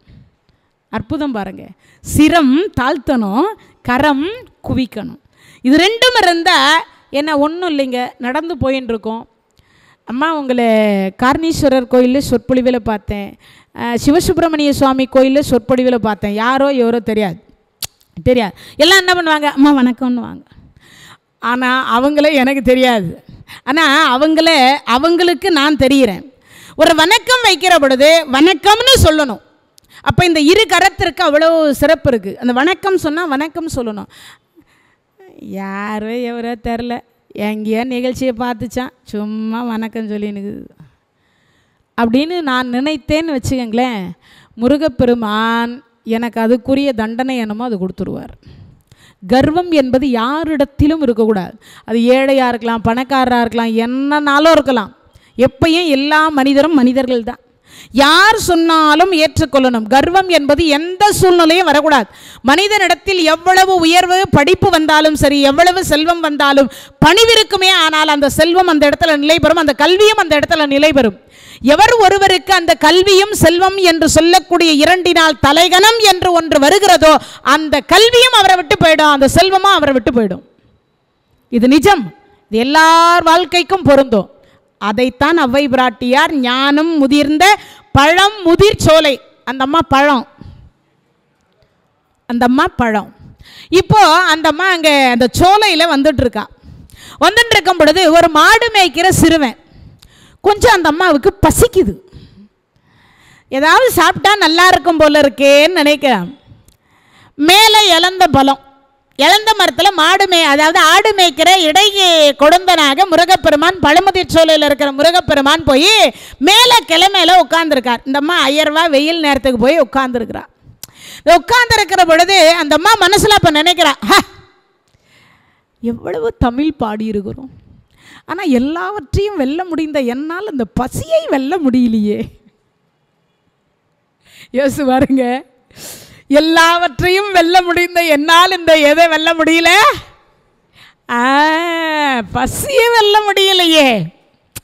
அற்புதம் பாருங்க. சிரம் தாழ்த்தணும் கரம் குவிக்கணும். இது ரெண்டும் இருந்தால் ஏன்னா ஒன்றும் இல்லைங்க நடந்து போயின்னு இருக்கோம் அம்மா உங்களை கார்ணீஸ்வரர் கோயிலில் சொற்பொழிவில் பார்த்தேன். சிவசுப்பிரமணிய சுவாமி கோயிலில் சொற்பொழிவில் பார்த்தேன். யாரோ எவரோ தெரியாது. தெரியாது. எல்லாம் என்ன பண்ணுவாங்க? அம்மா வணக்கம்னு வாங்க. ஆனால் அவங்களே எனக்கு தெரியாது. ஆனால் அவங்கள அவங்களுக்கு நான் தெரிகிறேன் ஒரு வணக்கம் வைக்கிற பொழுது வணக்கம்னு சொல்லணும். அப்போ இந்த இரு கரத்திற்கு அவ்வளோ சிறப்பு இருக்குது அந்த வணக்கம் சொன்னால் வணக்கம் சொல்லணும். யாரோ எவரோ தெரில. எங்கேயோ நிகழ்ச்சியை பார்த்துச்சான். சும்மா வணக்கம் சொல்லினுக்கு அப்படின்னு நான் நினைத்தேன்னு வச்சுக்கோங்களேன் முருகப்பெருமான் எனக்கு அதுக்குரிய தண்டனை என்னமோ அது கொடுத்துருவார். கர்வம் என்பது யாரிடத்திலும் இருக்கக்கூடாது. அது ஏழையாக இருக்கலாம் பணக்காரராக இருக்கலாம் என்னன்னாலும் இருக்கலாம். எப்பயும் எல்லா மனிதரும் மனிதர்கள் தான் யார் சொன்னாலும் ஏற்றுக்கொள்ளணும். கர்வம் என்பது எந்த சூழ்நிலையும் வரக்கூடாது. மனிதனிடத்தில் எவ்வளவு உயர்வு படிப்பு வந்தாலும் சரி எவ்வளவு செல்வம் வந்தாலும் பணிவிருக்குமே ஆனால் அந்த செல்வம் அந்த இடத்துல நிலை பெறும் அந்த கல்வியும் அந்த இடத்துல நிலை பெறும். எவர் ஒருவருக்கு அந்த கல்வியும் செல்வம் என்று சொல்லக்கூடிய இரண்டினால் தலைகணம் என்று ஒன்று வருகிறதோ அந்த கல்வியும் அவரை விட்டு போயிடும் அந்த செல்வமும் அவரை விட்டு போயிடும். இது நிஜம். இது எல்லார் வாழ்க்கைக்கும் பொருந்தும். அதைத்தான் அவ்வை பிராட்டியார் ஞானம் முதிர்ந்த பழம் முதிர் சோலை. அந்த அம்மா பழம். அந்த அம்மா பழம். இப்போ அந்த அம்மா அங்கே அந்த சோலையில் வந்துட்டு இருக்கா வந்துட்டு இருக்கும் பொழுது ஒரு மாடு மேய்க்கிற சிறுவன் கொஞ்சம் அந்த அம்மாவுக்கு பசிக்குது. ஏதாவது சாப்பிட்டா நல்லா இருக்கும் போல இருக்கேன்னு நினைக்கிறான். மேலே இழந்த பலம். இழந்த மரத்தில் மாடு மே அதாவது ஆடு மேய்க்கிற இடை கொடுந்தனாக முருகப்பெருமான் பழுமதி சோலையில் இருக்கிற முருகப்பெருமான் போய் மேலே கிளமையில உட்காந்துருக்கார் இந்த அம்மா ஐயர்வா வெயில் நேரத்துக்கு போய் உட்காந்துருக்கிறா உட்காந்துருக்கிற பொழுது அந்த அம்மா மனசில் அப்போ நினைக்கிறா "ஹ, எவ்வளவு தமிழ் பாடியிருக்கிறோம். ஆனால் எல்லாவற்றையும் வெல்ல முடிந்த என்னால் இந்த பசியை வெல்ல முடியலையே. யோசு பாருங்க. எல்லாவற்றையும் வெல்ல முடிந்த என்னால் இந்த எதை வெல்ல முடியல? ஆ, பசியை வெல்ல முடியலையே.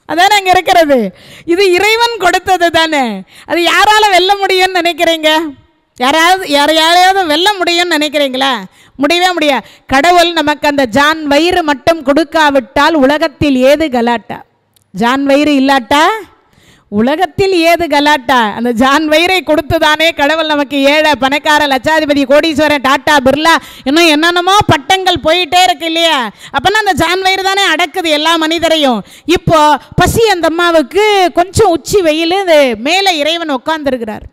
அதானே அங்கே இருக்கிறது. இது இறைவன் கொடுத்தது தானே. அது யாரால வெல்ல முடியும்னு நினைக்கிறீங்க? யாராவது யார் யாரையாவது வெல்ல முடியும்னு நினைக்கிறீங்களா? முடியவே முடியாது கடவுள் நமக்கு அந்த ஜான் வயிறு மட்டும் கொடுக்காவிட்டால் உலகத்தில் ஏது கலாட்டா? ஜான் வயிறு இல்லாட்டா? உலகத்தில் ஏது கலாட்டா? அந்த ஜான் வயிறை கொடுத்துதானே கடவுள் நமக்கு ஏழை பணக்கார லட்சாதிபதி கோடீஸ்வரன் டாட்டா பிர்லா இன்னும் என்னென்னமோ பட்டங்கள் போயிட்டே இருக்கு இல்லையா? அப்போனா அந்த ஜான் வயிறு தானே அடக்குது எல்லா மனிதரையும். இப்போ பசி அந்த அம்மாவுக்கு கொஞ்சம் உச்சி வெயில் மேலே இறைவன் உட்காந்துருக்கிறார்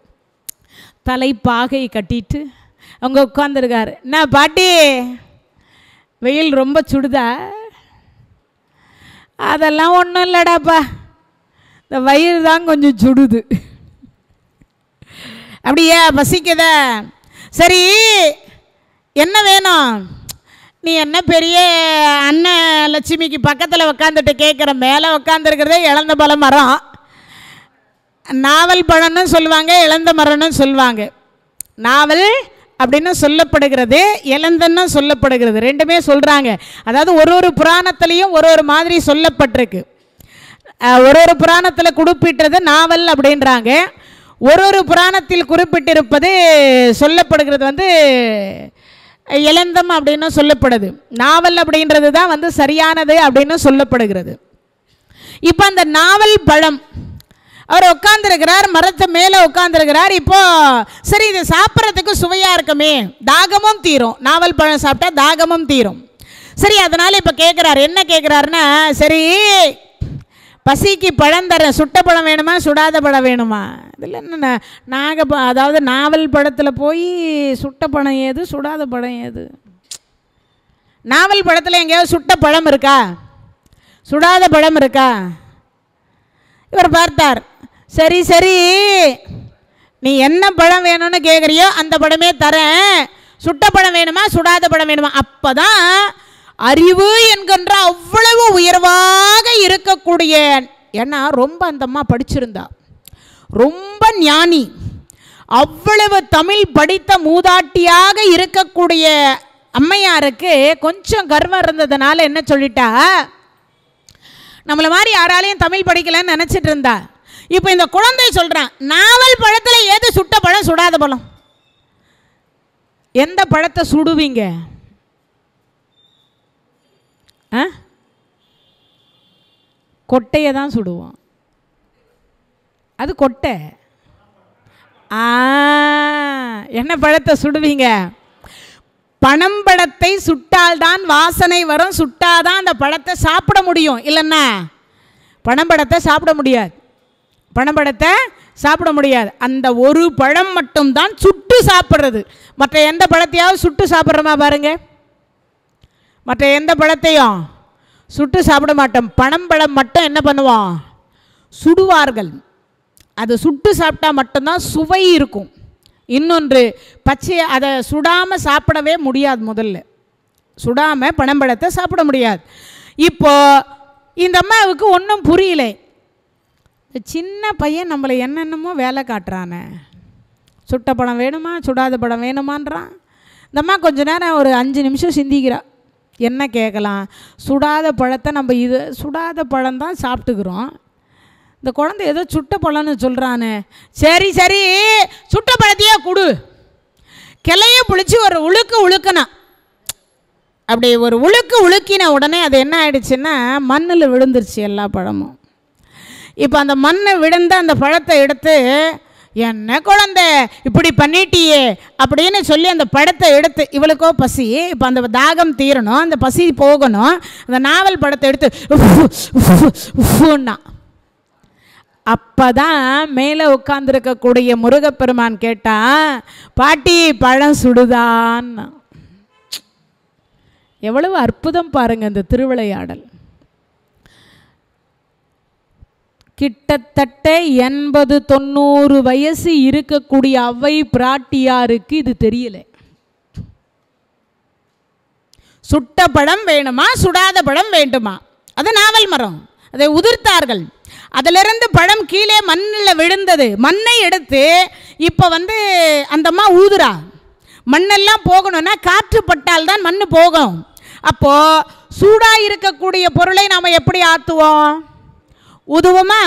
பாகை கட்டிட்டு அவங்க உட்காந்துருக்காரு என்ன பாட்டி வெயில் ரொம்ப சுடுதா? அதெல்லாம் ஒன்றும் இல்லடாப்பா இந்த வயிறு தான் கொஞ்சம் சுடுது. அப்படியா பசிக்குத. சரி என்ன வேணும்? நீ என்ன பெரிய அண்ணன் லட்சுமிக்கு பக்கத்தில் உக்காந்துட்டு கேட்குற மேலே உக்காந்துருக்கிறதே இழந்த பல மரம். நாவல் பழம்னு சொல்லுவாங்க இழந்த மரம்னு சொல்லுவாங்க. நாவல் அப்படின்னு சொல்லப்படுகிறது இழந்தன்னு சொல்லப்படுகிறது. ரெண்டுமே சொல்கிறாங்க அதாவது ஒரு ஒரு புராணத்துலேயும் ஒரு ஒரு மாதிரி சொல்லப்பட்டிருக்கு. ஒரு ஒரு புராணத்தில் குறிப்பிட்டது நாவல் அப்படின்றாங்க. ஒரு ஒரு புராணத்தில் குறிப்பிட்டிருப்பது சொல்லப்படுகிறது வந்து இளந்தம் அப்படின்னு சொல்லப்படுது. நாவல் அப்படின்றது தான் வந்து சரியானது அப்படின்னு சொல்லப்படுகிறது. இப்போ அந்த நாவல் பழம் அவர் உட்காந்துருக்கிறார் மரத்து மேலே உட்காந்துருக்கிறார் இப்போ சரி இது சாப்பிட்றதுக்கு சுவையாக இருக்குமே தாகமும் தீரும். நாவல் பழம் சாப்பிட்டா தாகமும் தீரும். சரி அதனால் இப்போ கேட்குறாரு என்ன கேட்குறாருன்னா சரி பசிக்கு பழம் தரேன் சுட்ட பழம் வேணுமா சுடாத பழம் வேணுமா? இதில் என்ன நாங்கள் அதாவது நாவல் படத்தில் போய் சுட்ட பழம் ஏது சுடாத பழம் ஏது? நாவல் படத்தில் எங்கேயாவது சுட்ட பழம் இருக்கா? சுடாத பழம் இருக்கா? இவர் பார்த்தார் சரி சரி நீ என்ன பழம் வேணும்னு கேட்குறியோ அந்த படமே தரேன். சுட்ட பழம் வேணுமா சுடாத பழம் வேணுமா? அப்போ தான் அறிவு என்கின்ற அவ்வளவு உயர்வாக இருக்கக்கூடிய ஏன்னா ரொம்ப அந்த அம்மா படிச்சிருந்தா. ரொம்ப ஞானி. அவ்வளவு தமிழ் படித்த மூதாட்டியாக இருக்கக்கூடிய அம்மையாருக்கு கொஞ்சம் கர்வம் இருந்ததுனால என்ன சொல்லிட்டா? நம்மளை மாதிரி யாராலையும் தமிழ் படிக்கலன்னு நினச்சிட்டு இருந்தா. இப்போ இந்த குழந்தை சொல்கிறான் நாவல் பழத்தில் ஏது சுட்ட பழம் சுடாத பழம்? எந்த பழத்தை சுடுவீங்க? ஆ? கொட்டையை தான் சுடுவோம் அது கொட்டை. ஆ என்ன பழத்தை சுடுவீங்க? பனம்பழத்தை சுட்டால்தான் வாசனை வரும் சுட்டாதான் அந்த பழத்தை சாப்பிட முடியும். இல்லைன்னா பனம்பழத்தை சாப்பிட முடியாது. பனம்பழத்தை சாப்பிட முடியாது. அந்த ஒரு பழம் மட்டும்தான் சுட்டு சாப்பிட்றது. மற்ற எந்த பழத்தையாவது சுட்டு சாப்பிட்றோமா பாருங்கள் மற்ற எந்த பழத்தையும் சுட்டு சாப்பிட மாட்டோம். பனம்பழம் மட்டும் என்ன பண்ணுவோம்? சுடுவார்கள். அது சுட்டு சாப்பிட்டா மட்டும்தான் சுவை இருக்கும். இன்னொன்று பச்சை அதை சுடாமல் சாப்பிடவே முடியாது முதல்ல. சுடாமல் பனம்பழத்தை சாப்பிட முடியாது. இப்போ இந்த அம்மாவுக்கு ஒன்றும் புரியல. சின்ன பையன் நம்மளை என்னென்னமோ வேலை காட்டுறானே. சுட்ட படம் வேணுமா? சுடாத படம் வேணுமான்றான். இந்த அம்மா கொஞ்ச நேரம் ஒரு அஞ்சு நிமிஷம் சிந்திக்கிறாள் என்ன கேட்கலாம்? சுடாத பழத்தை நம்ம இது சுடாத பழம் தான் சாப்பிட்டுக்கிறோம். இந்த குழந்தை ஏதோ சுட்ட பழம்னு சொல்கிறானே சரி சரி சுட்ட பழத்தையே கொடு. கிளைய பிடிச்சி ஒரு உழுக்கு உழுக்கணும் அப்படி ஒரு உழுக்கு உழுக்கின உடனே அது என்ன ஆயிடுச்சுன்னா மண்ணில் விழுந்துருச்சு எல்லா பழமும். இப்போ அந்த மண்ணை விழுந்த அந்த பழத்தை எடுத்து என்ன குழந்தை? இப்படி பண்ணிட்டியே? அப்படின்னு சொல்லி அந்த படத்தை எடுத்து இவளுக்கோ பசி. இப்போ அந்த தாகம் தீரணும். அந்த பசி போகணும். அந்த நாவல் படத்தை எடுத்து அப்போ தான் மேலே உட்காந்துருக்கக்கூடிய முருகப்பெருமான் கேட்டான் பாட்டி பழம் சுடுதான் எவ்வளவு அற்புதம் பாருங்கள் இந்த திருவிளையாடல். கிட்டத்தட்ட எண்பது தொண்ணூறு வயசு இருக்கக்கூடிய அவை பிராட்டியாருக்கு இது தெரியல. சுட்ட பழம் வேணுமா சுடாத பழம் வேண்டுமா? அது நாவல் மரம். அதை உதிர்த்தார்கள். அதிலிருந்து பழம் கீழே மண்ணில் விழுந்தது. மண்ணை எடுத்து இப்போ வந்து அந்தம்மா ஊதுறா. மண்ணெல்லாம் போகணும்னா காற்று பட்டால் தான் மண் போகும். அப்போது சூடாக இருக்கக்கூடிய பொருளை நாம் எப்படி ஆற்றுவோம் உதுவமா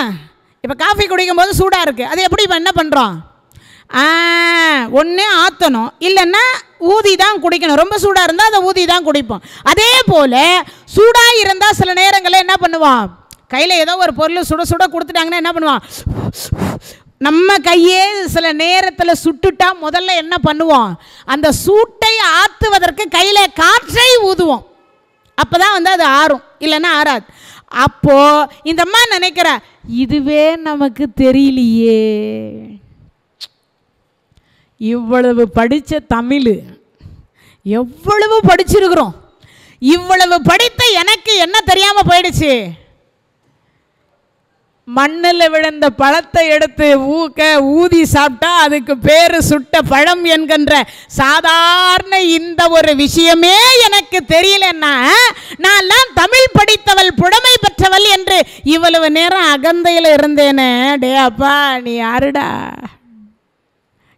இப்போ காஃபி குடிக்கும்போது சூடாக இருக்குது அது எப்படி இப்போ என்ன பண்ணுறோம் ஒன்று ஆற்றணும் இல்லைன்னா ஊதி தான் குடிக்கணும். ரொம்ப சூடாக இருந்தால் அதை ஊதி தான் குடிப்போம். அதே போல் சூடாக இருந்தால் சில நேரங்களில் என்ன பண்ணுவோம்? கையில் ஏதோ ஒரு பொருள் சுட சுட கொடுத்துட்டாங்கன்னா என்ன பண்ணுவான் நம்ம கையே சில நேரத்தில் சுட்டுட்டா முதல்ல என்ன பண்ணுவோம்? அந்த சூட்டை ஆற்றுவதற்கு கையில் காற்றை ஊதுவோம். அப்போ தான் வந்து அது ஆறும். இல்லைன்னா ஆறாது. அப்போ இந்த அம்மா நினைக்கிற இதுவே நமக்கு தெரியலையே. இவ்வளவு படித்த தமிழ் எவ்வளவு படிச்சிருக்கிறோம். இவ்வளவு படித்த எனக்கு என்ன தெரியாமல் போயிடுச்சு. மண்ணில் விழுந்த பழத்தை எடுத்து ஊக்க ஊதி சாப்பிட்டா அதுக்கு பேர் சுட்ட பழம் என்கின்ற சாதாரண இந்த ஒரு விஷயமே எனக்கு தெரியலன்னா நான்லாம் தமிழ் படித்தவள் புடமை பெற்றவள் என்று இவ்வளவு நேரம் அகந்தையில் இருந்தேனே. டே அப்பா நீ யாருடா?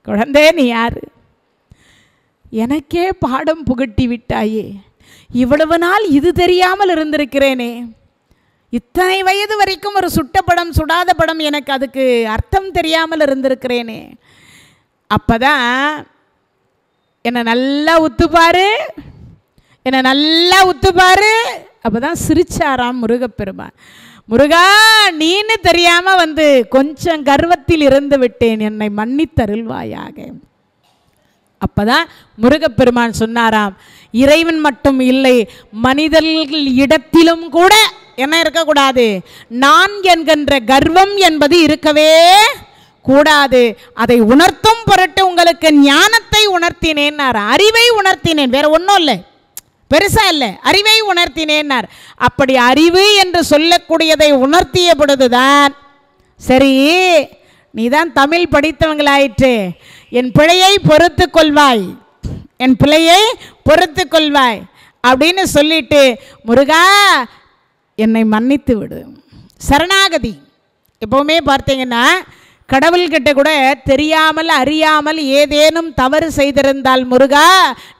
குழந்தை நீ யாரு? எனக்கே பாடம் புகட்டி விட்டாயே. இவ்வளவு நாள் இது தெரியாமல் இருந்திருக்கிறேனே. இத்தனை வயது வரைக்கும் ஒரு சுட்ட படம் சுடாத படம் எனக்கு அதுக்கு அர்த்தம் தெரியாமல் இருந்திருக்கிறேனே. அப்போதான் என்னை நல்லா உத்துப்பாரு என்னை நல்லா உத்துப்பாரு. அப்பதான் சிரிச்சாராம் முருகப்பெருமான். முருகா நீன்னு தெரியாமல் வந்து கொஞ்சம் கர்வத்தில் இருந்து விட்டேன் என்னை மன்னித்தருள்வாயாக. அப்பதான் முருகப்பெருமான் சொன்னாராம் இறைவன் மட்டும் இல்லை மனிதர்கள் இடத்திலும் கூட என்ன இருக்கக்கூடாது? நான் என்கின்ற கர்வம் என்பது இருக்கவே கூடாது. அதை உணர்த்தும் பொருட்டு உங்களுக்கு ஞானத்தை உணர்த்தினேன்னார். அறிவை உணர்த்தினேன். வேற ஒன்றும் இல்லை. பெருசா இல்லை. அறிவை உணர்த்தினேன்னார். அப்படி அறிவு என்று சொல்லக்கூடியதை உணர்த்திய பொழுதுதான் சரி நீ தான் தமிழ் படித்தவங்களாயிற்று. என் பிழையை பொறுத்து கொள்வாய். என் பிள்ளையை பொறுத்து கொள்வாய் அப்படின்னு சொல்லிட்டு முருகா என்னை மன்னித்து விடு. சரணாகதி. எப்பவுமே பார்த்தீங்கன்னா கடவுள்கிட்ட கூட தெரியாமல் அறியாமல் ஏதேனும் தவறு செய்திருந்தால் முருகா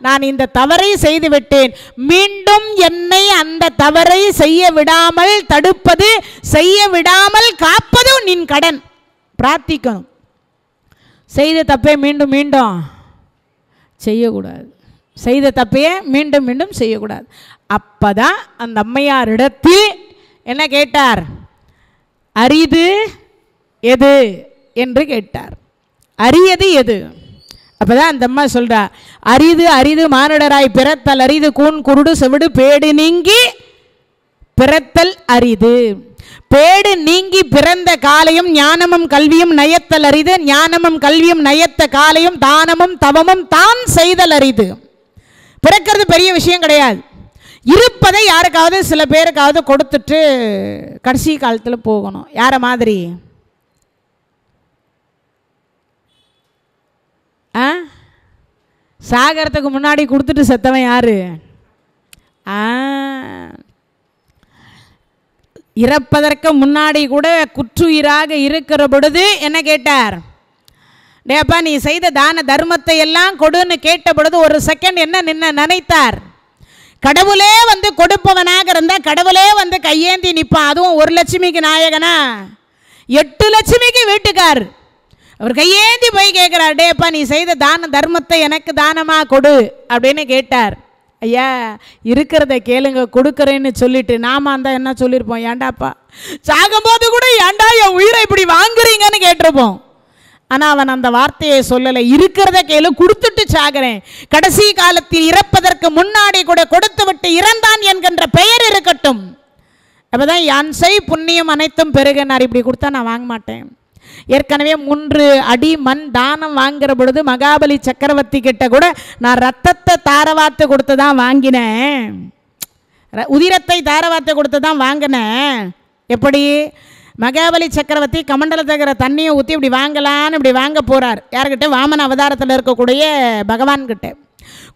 நான் இந்த தவறை செய்து விட்டேன் மீண்டும் என்னை அந்த தவறை செய்ய விடாமல் தடுப்பது செய்ய விடாமல் காப்பதும் நின் கடன். பிரார்த்திக்கணும். செய்த தப்பே மீண்டும் மீண்டும் செய்யக்கூடாது. செய்த தப்பையே மீண்டும் மீண்டும் செய்யக்கூடாது. அப்பதான் அந்த அம்மையாரிடத்தில் என்ன கேட்டார்? அரிது எது? என்று கேட்டார். அரியது எது? அப்பதான் அந்த அம்மா சொல்றா அரிது அரிது மானிடராய் பிறத்தல் அரிது கூன் குருடு செவிடு பேடு நீங்கி பிறத்தல் அரிது. பேடு நீங்கி பிறந்த காலையும் ஞானமும் கல்வியும் நயத்தல் அரிது. ஞானமும் கல்வியும் நயத்த காலையும் தானமும் தவமும் தான் செய்தல் அரிது. பிறக்கிறது பெரிய விஷயம் கிடையாது. இருப்பதை யாருக்காவது சில பேருக்காவது கொடுத்துட்டு கடைசி காலத்தில் போகணும். யாரை மாதிரி? ஆ? சாகரத்துக்கு முன்னாடி கொடுத்துட்டு செத்தவன் யாரு? ஆ. இறப்பதற்கு முன்னாடி கூட குற்றுயிராக இருக்கிற பொழுது என்ன கேட்டார்? டேப்பா நீ செய்த தான தர்மத்தை எல்லாம் கொடுன்னு கேட்ட பொழுது ஒரு செகண்ட் என்ன நின்ன நினைத்தார்? கடவுளே வந்து கொடுப்பவனாக இருந்தால் கடவுளே வந்து கையேந்தி நிற்பான் அதுவும் ஒரு லட்சுமிக்கு நாயகனா? எட்டு லட்சுமிக்கு வீட்டுக்கார். அவர் கையேந்தி போய் கேட்குறார் டேப்பா நீ செய்த தான தர்மத்தை எனக்கு தானமாக கொடு அப்படின்னு கேட்டார். ஐயா இருக்கிறத கேளுங்க கொடுக்குறேன்னு சொல்லிட்டு நாம அந்த என்ன சொல்லியிருப்போம் ஏண்டாப்பா சாகும்போது கூட ஏன்டா என் உயிரை இப்படி வாங்குறீங்கன்னு கேட்டிருப்போம். ஆனால் அவன் அந்த வார்த்தையை சொல்லலை. இருக்கிறத கேளு கொடுத்துட்டு சாகிறேன். கடைசி காலத்தில் இறப்பதற்கு முன்னாடி கூட கொடுத்து விட்டு இறந்தான் என்கின்ற பெயர் இருக்கட்டும். அப்பதான் யான் செய் புண்ணியம் அனைத்தும் பெருகினார். இப்படி கொடுத்தா நான் வாங்க மாட்டேன். ஏற்கனவே மூன்று அடி மண் தானம் வாங்குற பொழுது மகாபலி சக்கரவர்த்தி கிட்ட கூட நான் ரத்தத்தை தாரவாத்து கொடுத்து தான் வாங்கினேன். ர- உதிரத்தை தாரவாத்து கொடுத்து தான் வாங்கினேன். எப்படி? மகாபலி சக்கரவர்த்தி கமண்டலத்தில் இருக்கிற தண்ணியை ஊற்றி இப்படி வாங்கலான்னு இப்படி வாங்க போகிறார் யார்கிட்ட? வாமன அவதாரத்தில் இருக்கக்கூடிய பகவான்கிட்ட.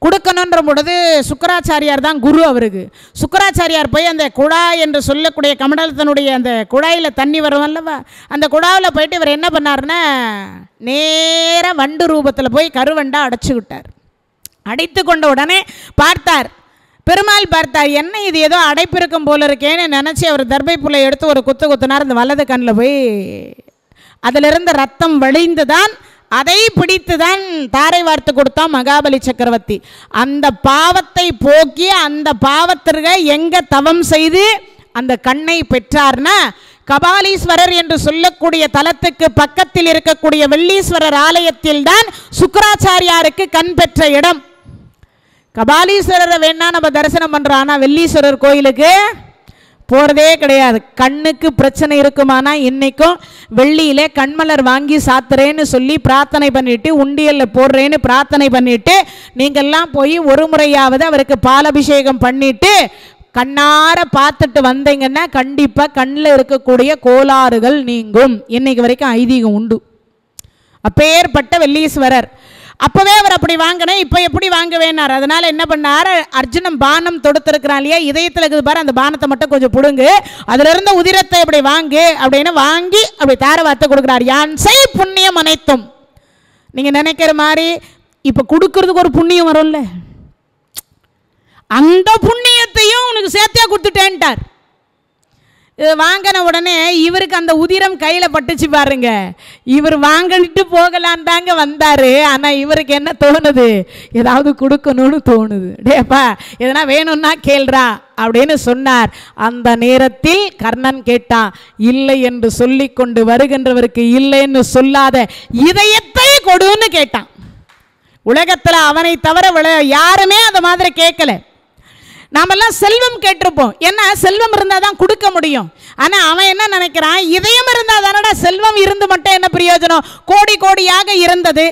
கொடுக்கணுன்ற பொழுது சுக்கராச்சாரியார் தான் குரு அவருக்கு. சுக்கராச்சாரியார் போய் அந்த குழாய் என்று சொல்லக்கூடிய கமண்டலத்தினுடைய அந்த குழாயில் தண்ணி வரும் அல்லவா? அந்த குழாவில் போயிட்டு இவர் என்ன பண்ணாருன்னா நேராக வண்டு ரூபத்தில் போய் கருவண்டா அடைச்சிக்கிட்டார் அடைத்து கொண்ட உடனே பார்த்தார் பெருமாள் பார்த்தா என்ன இது? ஏதோ அடைப்பிருக்கும் போல இருக்கேன்னு நினச்சி அவர் தர்பை புல்லை எடுத்து ஒரு குத்து குத்துனார். இந்த வலது கண்ணில் போய் அதிலிருந்து ரத்தம் வழிந்து தான் அதை பிடித்து தான் தாரை வார்த்து கொடுத்தான் மகாபலி சக்கரவர்த்தி. அந்த பாவத்தை போக்கி அந்த பாவத்திற்கு எங்கே தவம் செய்து அந்த கண்ணை பெற்றார்னா கபாலீஸ்வரர் என்று சொல்லக்கூடிய தலத்துக்கு பக்கத்தில் இருக்கக்கூடிய வெள்ளீஸ்வரர் ஆலயத்தில் தான் சுக்கராச்சாரியாருக்கு கண் பெற்ற இடம். கபாலீஸ்வரரை வேணா நம்ம தரிசனம் பண்ணுறோம் ஆனால் வெள்ளீஸ்வரர் கோயிலுக்கு போகிறதே கிடையாது. கண்ணுக்கு பிரச்சனை இருக்குமானா இன்னைக்கும் வெள்ளியிலே கண்மலர் வாங்கி சாத்துறேன்னு சொல்லி பிரார்த்தனை பண்ணிட்டு உண்டியலில் போடுறேன்னு பிரார்த்தனை பண்ணிட்டு நீங்கள்லாம் போய் ஒரு முறையாவது அவருக்கு பாலபிஷேகம் பண்ணிட்டு கண்ணார பார்த்துட்டு வந்தீங்கன்னா கண்டிப்பாக கண்ணில் இருக்கக்கூடிய கோளாறுகள் நீங்கும். இன்னைக்கு வரைக்கும் ஐதீகம் உண்டு. அப்பேற்பட்ட வெள்ளீஸ்வரர். அப்போவே அவர் அப்படி வாங்கினேன் இப்போ எப்படி வாங்குவேனார் அதனால் என்ன பண்ணார்? அர்ஜுனன் பானம் தொடுத்திருக்கிறான் இல்லையா? இதயத்தில் இருக்குது பாரு அந்த பானத்தை மட்டும் கொஞ்சம் பிடுங்கு. அதிலிருந்த உதிரத்தை இப்படி வாங்கு அப்படின்னு வாங்கி அப்படி தார வார்த்தை கொடுக்குறார். யான் செய் புண்ணியம் அனைத்தும். நீங்கள் நினைக்கிற மாதிரி இப்போ கொடுக்கறதுக்கு ஒரு புண்ணியம் வரும்ல. அந்த புண்ணியத்தையும் உனக்கு சேர்த்தியாக கொடுத்துட்டேன்ட்டார். இது வாங்கின உடனே இவருக்கு அந்த உதிரம் கையில் பட்டுச்சு பாருங்க. இவர் வாங்கிட்டு போகலான் தாங்க வந்தார். ஆனால் இவருக்கு என்ன தோணுது? ஏதாவது கொடுக்கணும்னு தோணுது. டேப்பா எதனா வேணும்னா கேள்றா அப்படின்னு சொன்னார். அந்த நேரத்தில் கர்ணன் கேட்டான் இல்லை என்று சொல்லி கொண்டு வருகின்றவருக்கு இல்லைன்னு சொல்லாத இதயத்தை கொடுன்னு கேட்டான். உலகத்தில் அவனை தவிர யாருமே அந்த மாதிரி கேட்கல. நாமெல்லாம் செல்வம் கேட்டிருப்போம். ஏன்னா செல்வம் இருந்தால் தான் கொடுக்க முடியும். ஆனால் அவன் என்ன நினைக்கிறான்? இதயம் இருந்தால் தானடா செல்வம் இருந்து மட்டும் என்ன பிரயோஜனம்? கோடி கோடியாக இருந்தது.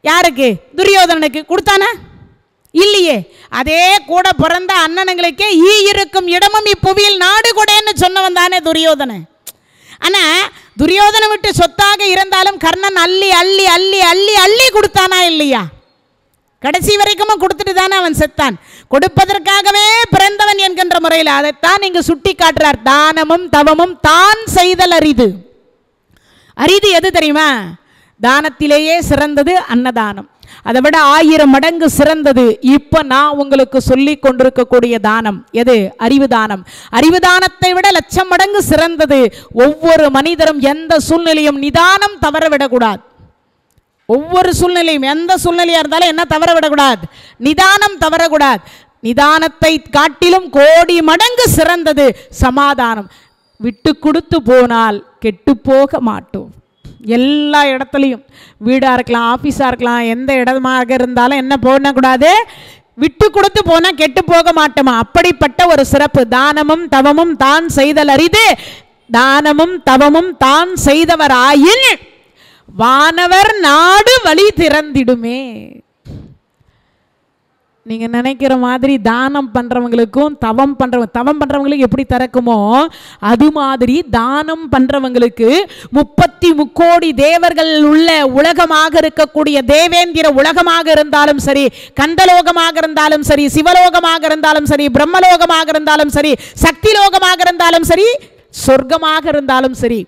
யாருக்கு? துரியோதனனுக்கு. கொடுத்தானா? இல்லையே. அதே கூட பிறந்த அண்ணனுங்களுக்கே ஈ இருக்கும் இடமும் இப்புவியில் நாடு கூடன்னு சொன்னவன் தானே துரியோதனன். ஆனால் துரியோதனை விட்டு சொத்தாக இருந்தாலும் கர்ணன் அள்ளி அள்ளி அள்ளி அள்ளி அள்ளி கொடுத்தானா இல்லையா? கடைசி வரைக்கும் கொடுத்துட்டு தானே அவன் செத்தான். கொடுப்பதற்காகவே பிறந்தவன் என்கின்ற முறையில் அதைத்தான் இங்கு சுட்டி காட்டுறார் தானமும் தவமும் தான் செய்தல் அரிது. அரிது எது தெரியுமா? தானத்திலேயே சிறந்தது அன்னதானம். அதை விட ஆயிரம் மடங்கு சிறந்தது இப்போ நான் உங்களுக்கு சொல்லி கொண்டிருக்கக்கூடிய தானம். எது? அறிவு தானம். அறிவு தானத்தை விட லட்சம் மடங்கு சிறந்தது. ஒவ்வொரு மனிதரும் எந்த சூழ்நிலையும் நிதானம் தவற விடக்கூடாது. ஒவ்வொரு சூழ்நிலையும் எந்த சூழ்நிலையாக இருந்தாலும் என்ன தவற விடக்கூடாது? நிதானம் தவறக்கூடாது. நிதானத்தை காட்டிலும் கோடி மடங்கு சிறந்தது சமாதானம். விட்டு கொடுத்து போனால் கெட்டு போக மாட்டோம். எல்லா இடத்துலையும் வீடாக இருக்கலாம் ஆஃபீஸாக இருக்கலாம் எந்த இடமாக இருந்தாலும் என்ன போடக்கூடாது? விட்டு கொடுத்து போனால் கெட்டு போக மாட்டோமா? அப்படிப்பட்ட ஒரு சிறப்பு. தானமும் தவமும் தான் செய்தல் அரிது. தானமும் தவமும் தான் செய்தவர் ஆயின் வானவர் நாடு வழி திறந்திடுமே. நீங்கள் நினைக்கிற மாதிரி தானம் பண்ணுறவங்களுக்கும் தவம் பண்ணுறவங்க தவம் பண்ணுறவங்களுக்கு எப்படி திறக்குமோ அது மாதிரி தானம் பண்ணுறவங்களுக்கு முப்பத்தி முக்கோடி தேவர்கள் உள்ள உலகமாக இருக்கக்கூடிய தேவேந்திர உலகமாக இருந்தாலும் சரி கந்தலோகமாக இருந்தாலும் சரி சிவலோகமாக இருந்தாலும் சரி பிரம்மலோகமாக இருந்தாலும் சரி சக்தி லோகமாக இருந்தாலும் சரி சொர்க்கமாக இருந்தாலும் சரி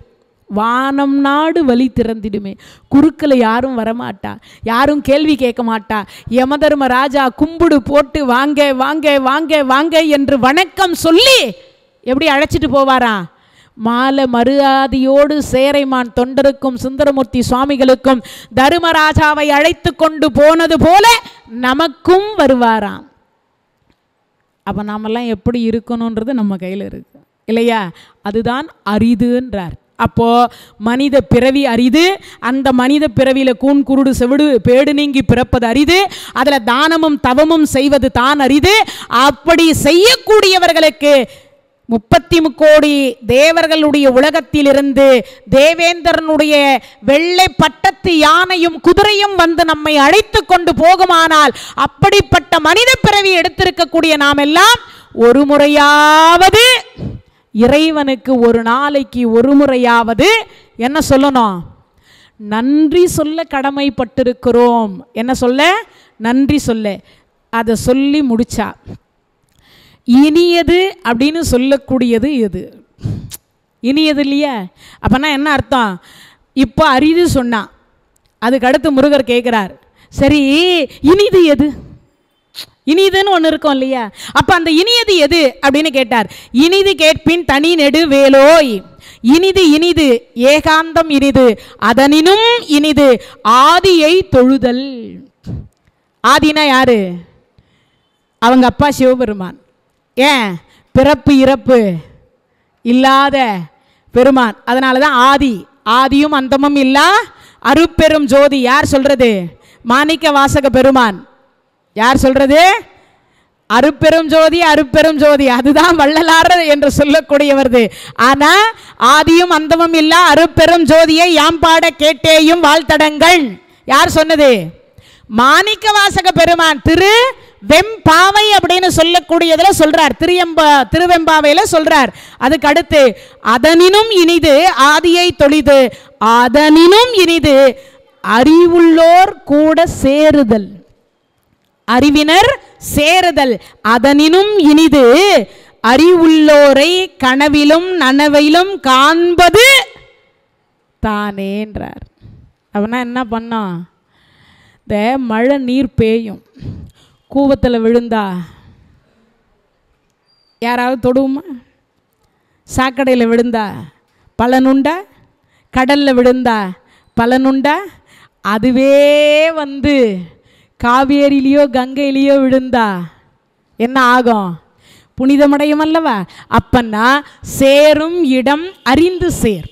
வானம் நாடு வழி திறந்திடுமே. குறுக்கில் யாரும் வரமாட்டா. யாரும் கேள்வி கேட்க மாட்டா யமதர்ம ராஜா கும்பிடு போட்டு வாங்க வாங்க வாங்க வாங்க என்று வணக்கம் சொல்லி எப்படி அழைச்சிட்டு போவாராம் மாலை மரியாதையோடு சேரைமான் தொண்டருக்கும் சுந்தரமூர்த்தி சுவாமிகளுக்கும் தருமராஜாவை அழைத்து கொண்டு போனது போல நமக்கும் வருவாராம். அப்போ நாமெல்லாம் எப்படி இருக்கணுன்றது நம்ம கையில் இருக்கு. இல்லையா? அதுதான் அரிதுன்றார். அப்போ மனித பிறவி அரிது. அந்த மனித பிறவியில கூன் குருடு செவிடு பேடு நீங்கி பிறப்பது அரிது. அதில் தானமும் தவமும் செய்வது தான் அரிது. அப்படி செய்யக்கூடியவர்களுக்கு முப்பத்தி முக்கோடி தேவர்களுடைய உலகத்திலிருந்து தேவேந்திரனுடைய வெள்ளை பட்டத்து யானையும் குதிரையும் வந்து நம்மை அழைத்து கொண்டு போகுமானால் அப்படிப்பட்ட மனித பிறவி எடுத்திருக்கக்கூடிய நாம் எல்லாம் ஒரு முறையாவது இறைவனுக்கு ஒரு நாளைக்கு ஒரு முறையாவது என்ன சொல்லணும்? நன்றி சொல்ல கடமைப்பட்டிருக்கிறோம். என்ன சொல்ல? நன்றி சொல்ல. அதை சொல்லி முடிச்சா. இனியது அப்படின்னு சொல்லக்கூடியது எது? இனியது இல்லையா? அப்போனா என்ன அர்த்தம்? இப்போ அரிது சொன்னான் அதுக்கு அடுத்து முருகர் கேட்குறார் சரி இனிது எது? இனிதுன்னு ஒன்று இருக்கும் இல்லையா? அப்போ அந்த இனியது எது? அப்படின்னு கேட்டார். இனிது கேட்பின் தனி நெடு வேலோய். இனிது இனிது ஏகாந்தம் இனிது அதனினும் இனிது ஆதியை தொழுதல். ஆதினா யாரு? அவங்க அப்பா சிவபெருமான். ஏன்? பிறப்பு இறப்பு இல்லாத பெருமான். அதனால தான் ஆதி. ஆதியும் அந்தமும் இல்லா அருப்பெரும் ஜோதி. யார் சொல்றது? மாணிக்க வாசக பெருமான். யார் சொல்றது? அருப்பெரும் ஜோதி அருப்பெரும் ஜோதி. அதுதான் வள்ளலார் என்று சொல்லக்கூடியவரது. ஆனா ஆதியும் அந்தமும் இல்ல அருப்பெரும் ஜோதியை யாம் பாட கேட்டேயும் வாழ்த்தடங்கள். யார் சொன்னது? மாணிக்க வாசக பெருமான் திரு வெம்பாவை அப்படின்னு சொல்லக்கூடியதுல சொல்றார். திரியம்ப திருவெம்பாவையில சொல்றார். அதுக்கு அடுத்து அதனினும் இனிது ஆதியை தொழிது அதனினும் இனிது அறிவுள்ளோர் கூட சேருதல். அறிவினர் சேருதல் அதனினும் இனிது அறிவுள்ளோரை கனவிலும் நனவையிலும் காண்பது தானேன்றார் அவனா என்ன பண்ணான் இந்த மழை நீர் பெய்யும் கூவத்தில் விழுந்தா யாராவது தொடுவோமா? சாக்கடையில் விழுந்தா பலனுண்டா கடலில் விழுந்தா பலனுண்டா அதுவே வந்து காவேரியிலையோ கங்கையிலையோ விழுந்தா என்ன ஆகும்? புனிதமடையும் அல்லவா அப்பன்னா சேரும் இடம் அறிந்து சேர்.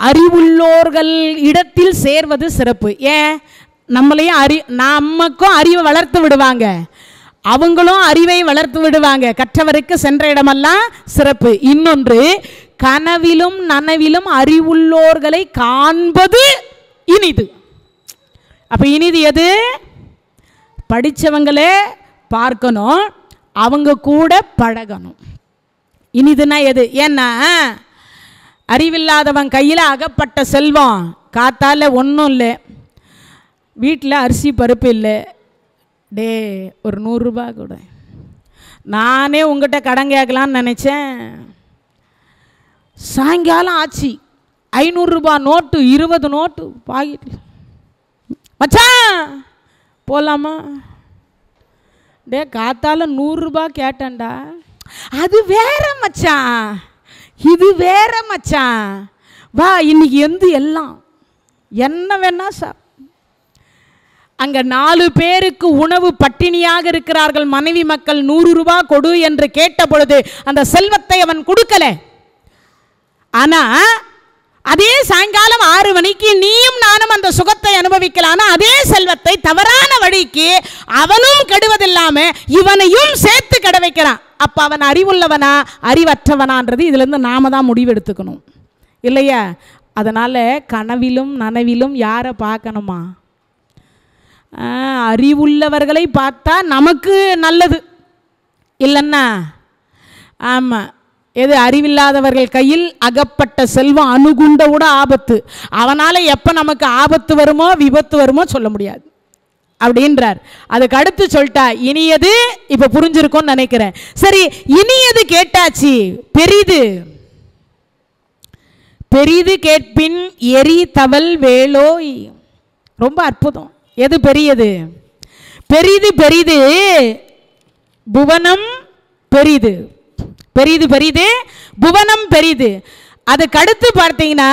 அறிவுள்ளோர்கள் இடத்தில் சேர்வது சிறப்பு. ஏன்? நம்மளையும் அறி நமக்கும் அறிவை வளர்த்து விடுவாங்க. அவங்களும் அறிவை வளர்த்து விடுவாங்க. கற்றவருக்கு சென்ற இடமெல்லாம் சிறப்பு. இன்னொன்று கனவிலும் நனவிலும் அறிவுள்ளோர்களை காண்பது இனிது. அப்போ இனிது எது? படித்தவங்களே பார்க்கணும் அவங்க கூட பழகணும். இனிதுன்னா எது? ஏன்னா அறிவில்லாதவன் கையில் அகப்பட்ட செல்வம் காத்தால் ஒன்றும் இல்லை. வீட்டில் அரிசி பருப்பு இல்லை. டே ஒரு நூறுரூபா கூட. நானே உங்ககிட்ட கடன் கேட்கலான்னு நினச்சேன். சாயங்காலம் ஆச்சு. ஐநூறுரூபா நோட்டு இருபது நோட்டு பாக்கெட்டில் மச்சான்! போகலாமா டே காத்தால நூறுரூபா கேட்டேன்டா. அது வேற மச்சான். இது வேற மச்சான். வா இன்னைக்கு எந்த எல்லாம். என்ன வேணா சார் அங்கே நாலு பேருக்கு உணவு பட்டினியாக இருக்கிறார்கள். மனைவி மக்கள் நூறு ரூபாய் கொடு என்று கேட்ட பொழுது அந்த செல்வத்தை அவன் கொடுக்கல. ஆனால் அதே சாயங்காலம் ஆறு மணிக்கு நீயும் நானும் அந்த சுகத்தை அனுபவிக்கலாம். அதே செல்வத்தை தவறான வழிக்கு அவனும் கெடுவதில்லாம இவனையும் சேர்த்து கெட வைக்கிறான் அப்ப அவன் அறிவுள்ளவனா அறிவற்றவனான்றது இதுல இருந்து நாம தான் முடிவெடுத்துக்கணும் இல்லையா? அதனால கனவிலும் நனவிலும் யாரை பார்க்கணுமா? அறிவுள்ளவர்களை பார்த்தா நமக்கு நல்லது. இல்லைன்னா? ஆமாம் எது அறிவில்லாதவர்கள் கையில் அகப்பட்ட செல்வம் அணுகுண்ட கூட ஆபத்து. அவனால் எப்போ நமக்கு ஆபத்து வருமோ விபத்து வருமோ சொல்ல முடியாது. அப்படின்றார். அதுக்கு அடுத்து சொல்லிட்டா இனியது இப்போ புரிஞ்சிருக்கும்னு நினைக்கிறேன். சரி இனியது கேட்டாச்சு பெரிது. பெரிது கேட்பின் எரி தவல் வேலோய். ரொம்ப அற்புதம். எது பெரியது? பெரிது பெரிது. புவனம் பெரிது. பெரியது பெரியது புவனம் பெரியது அதுக்கு அடுத்து பார்த்தீங்கன்னா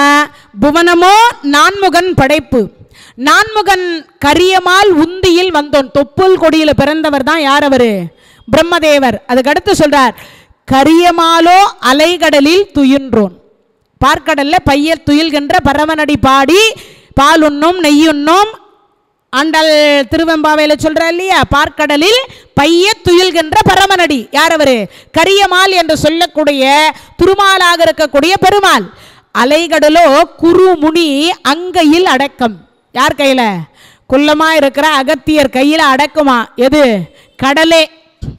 புவனமோ நான்முகன் படைப்பு. நான்முகன் கரியமால் உந்தியில் வந்தோன். தொப்புள் கொடியில் பிறந்தவர் தான் யார் அவரு? பிரம்மதேவர். அதுக்கு அடுத்து சொல்றார் கரியமாலோ அலைகடலில் துயின்றோன். பார்க்கடல்ல பையர் துயில்கின்ற பரவனடி பாடி பால் உண்ணும் நெய்யுண்ணும் ஆண்டாள் திருவெம்பாவையில் சொல்கிறார் இல்லையா? பார்க்கடலில் பைய துயில்கின்ற பரமனடி யார் அவர் கரியமால் என்று சொல்லக்கூடிய திருமாலாக இருக்கக்கூடிய பெருமாள். அலைகடலோ குருமுனி அங்கையில் அடக்கம். யார் கையில்? குள்ளமாக இருக்கிற அகத்தியர் கையில் அடக்குமா? எது? கடலே.